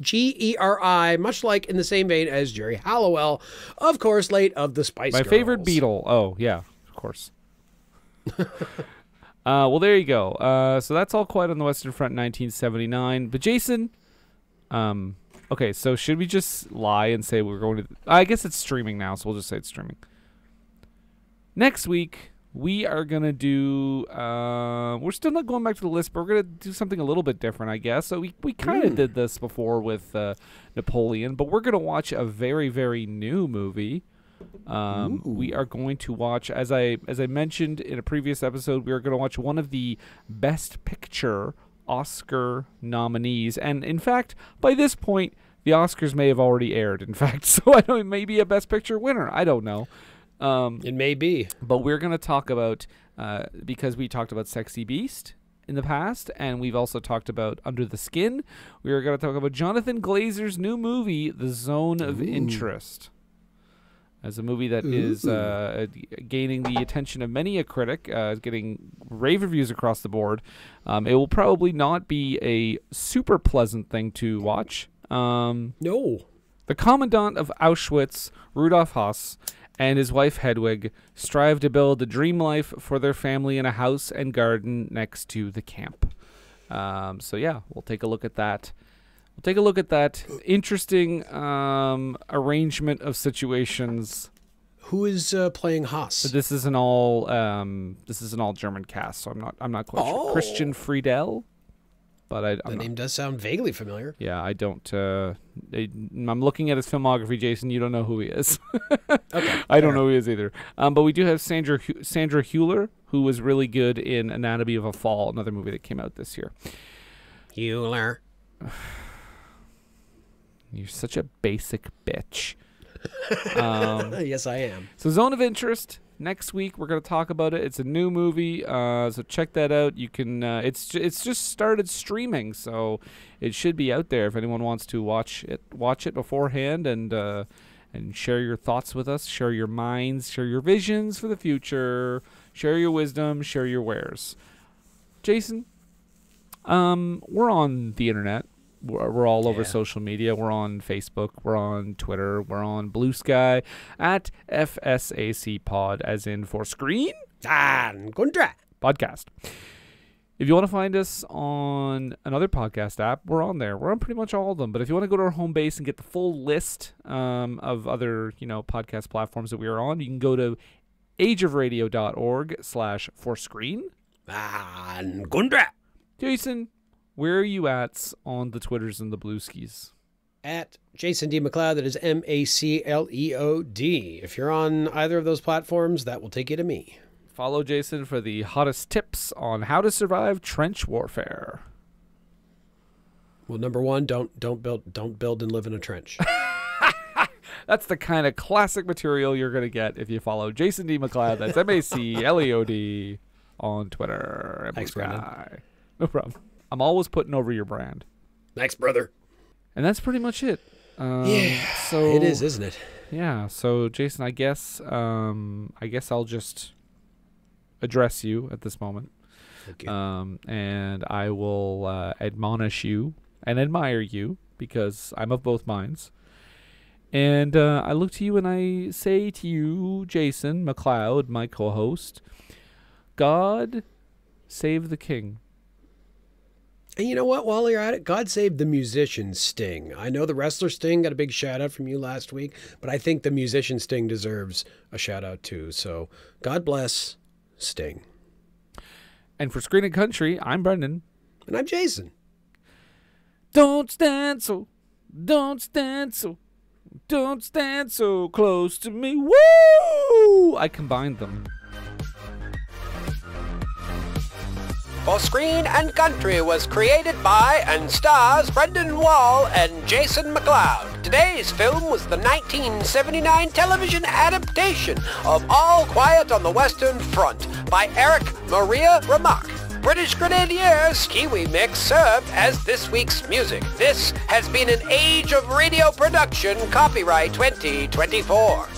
Speaker 5: G E R I, much like in the same vein as Geri Halliwell, of course, late of the Spice
Speaker 6: My
Speaker 5: Girls.
Speaker 6: favorite Beatle. Oh yeah, of course. uh, well, there you go. Uh, so that's all quiet on the Western Front, 1979. But Jason, um, okay. So should we just lie and say we're going to? I guess it's streaming now, so we'll just say it's streaming. Next week we are gonna do. Uh, we're still not going back to the list, but we're gonna do something a little bit different, I guess. So we we kind of did this before with uh, Napoleon, but we're gonna watch a very very new movie. Um, we are going to watch, as I as I mentioned in a previous episode, we are going to watch one of the Best Picture Oscar nominees, and in fact, by this point, the Oscars may have already aired. In fact, so I don't. It may be a Best Picture winner. I don't know. Um,
Speaker 5: It may be.
Speaker 6: but we're going to talk about uh, because we talked about Sexy Beast in the past, and we've also talked about Under the Skin. We are going to talk about Jonathan Glazer's new movie, The Zone of Interest, as a movie that is uh, gaining the attention of many a critic, uh, getting rave reviews across the board. Um, it will probably not be a super pleasant thing to watch. Um,
Speaker 5: No.
Speaker 6: the commandant of Auschwitz, Rudolf Haas, and his wife Hedwig strive to build a dream life for their family in a house and garden next to the camp. Um, so yeah, we'll take a look at that. We'll take a look at that interesting um, arrangement of situations.
Speaker 5: Who is uh, playing Haas?
Speaker 6: But this is an all um, this is an all German cast, so I'm not I'm not quite sure.
Speaker 5: Oh.
Speaker 6: Christian Friedel, but I,
Speaker 5: the
Speaker 6: I'm not,
Speaker 5: name does sound vaguely familiar.
Speaker 6: yeah, I don't. Uh, I, I'm looking at his filmography, Jason. You don't know who he is.
Speaker 5: Okay.
Speaker 6: I don't know who he is either. Um, but we do have Sandra Sandra Hüller, who was really good in Anatomy of a Fall, another movie that came out this year.
Speaker 5: Hüller.
Speaker 6: You're such a basic bitch. um,
Speaker 5: yes, I am.
Speaker 6: so Zone of Interest. Next week we're gonna talk about it. It's a new movie, uh, so check that out. You can. Uh, it's it's just started streaming, so it should be out there if anyone wants to watch it. Watch it beforehand and uh, and share your thoughts with us. Share your minds. Share your visions for the future. Share your wisdom. Share your wares. Jason, um, we're on the internet. We're, we're all over
Speaker 5: Yeah.
Speaker 6: social media. We're on Facebook. We're on Twitter. We're on Bluesky at FSAC Pod, as in for screen
Speaker 5: Ah, Gundra.
Speaker 6: podcast. If you want to find us on another podcast app, we're on there. We're on pretty much all of them. But if you want to go to our home base and get the full list um, of other, you know, podcast platforms that we are on, you can go to ageofradio.org slash for screen.
Speaker 5: Ah, Gundra.
Speaker 6: Jason, where are you at on the Twitters and the Blueskis?
Speaker 5: At Jason D. McLeod, that is M A C L E O D. If you're on either of those platforms, that will take you to me.
Speaker 6: Follow Jason for the hottest tips on how to survive trench warfare.
Speaker 5: Well, number one, don't don't build don't build and live in a trench.
Speaker 6: That's the kind of classic material you're going to get if you follow Jason D. McLeod. That's M A C L E O D on Twitter. and
Speaker 5: Thanks,
Speaker 6: Sky. No problem. I'm always putting over your brand.
Speaker 5: Thanks, brother.
Speaker 6: And that's pretty much it. Um,
Speaker 5: Yeah,
Speaker 6: so
Speaker 5: It is, isn't it?
Speaker 6: Yeah. So Jason, I guess um, I guess I'll just address you at this moment.
Speaker 5: Okay.
Speaker 6: Um, and I will uh, admonish you and admire you because I'm of both minds. And uh, I look to you and I say to you, Jason McLeod, my co host, God save the king.
Speaker 5: And you know what? While you're at it, God save the musician Sting. I know the wrestler Sting got a big shout out from you last week, but I think the musician Sting deserves a shout out too. So God bless Sting.
Speaker 6: And for Screen and Country, I'm Brendan.
Speaker 5: And I'm Jason.
Speaker 6: Don't stand so, don't stand so, don't stand so close to me. Woo! I combined them.
Speaker 3: For Screen and Country was created by and stars Brendan Wall and Jason McLeod. Today's film was the 1979 television adaptation of All Quiet on the Western Front by Erich Maria Remarque. British Grenadiers Kiwi Mix served as this week's music. This has been an Age of Radio production, copyright 2024.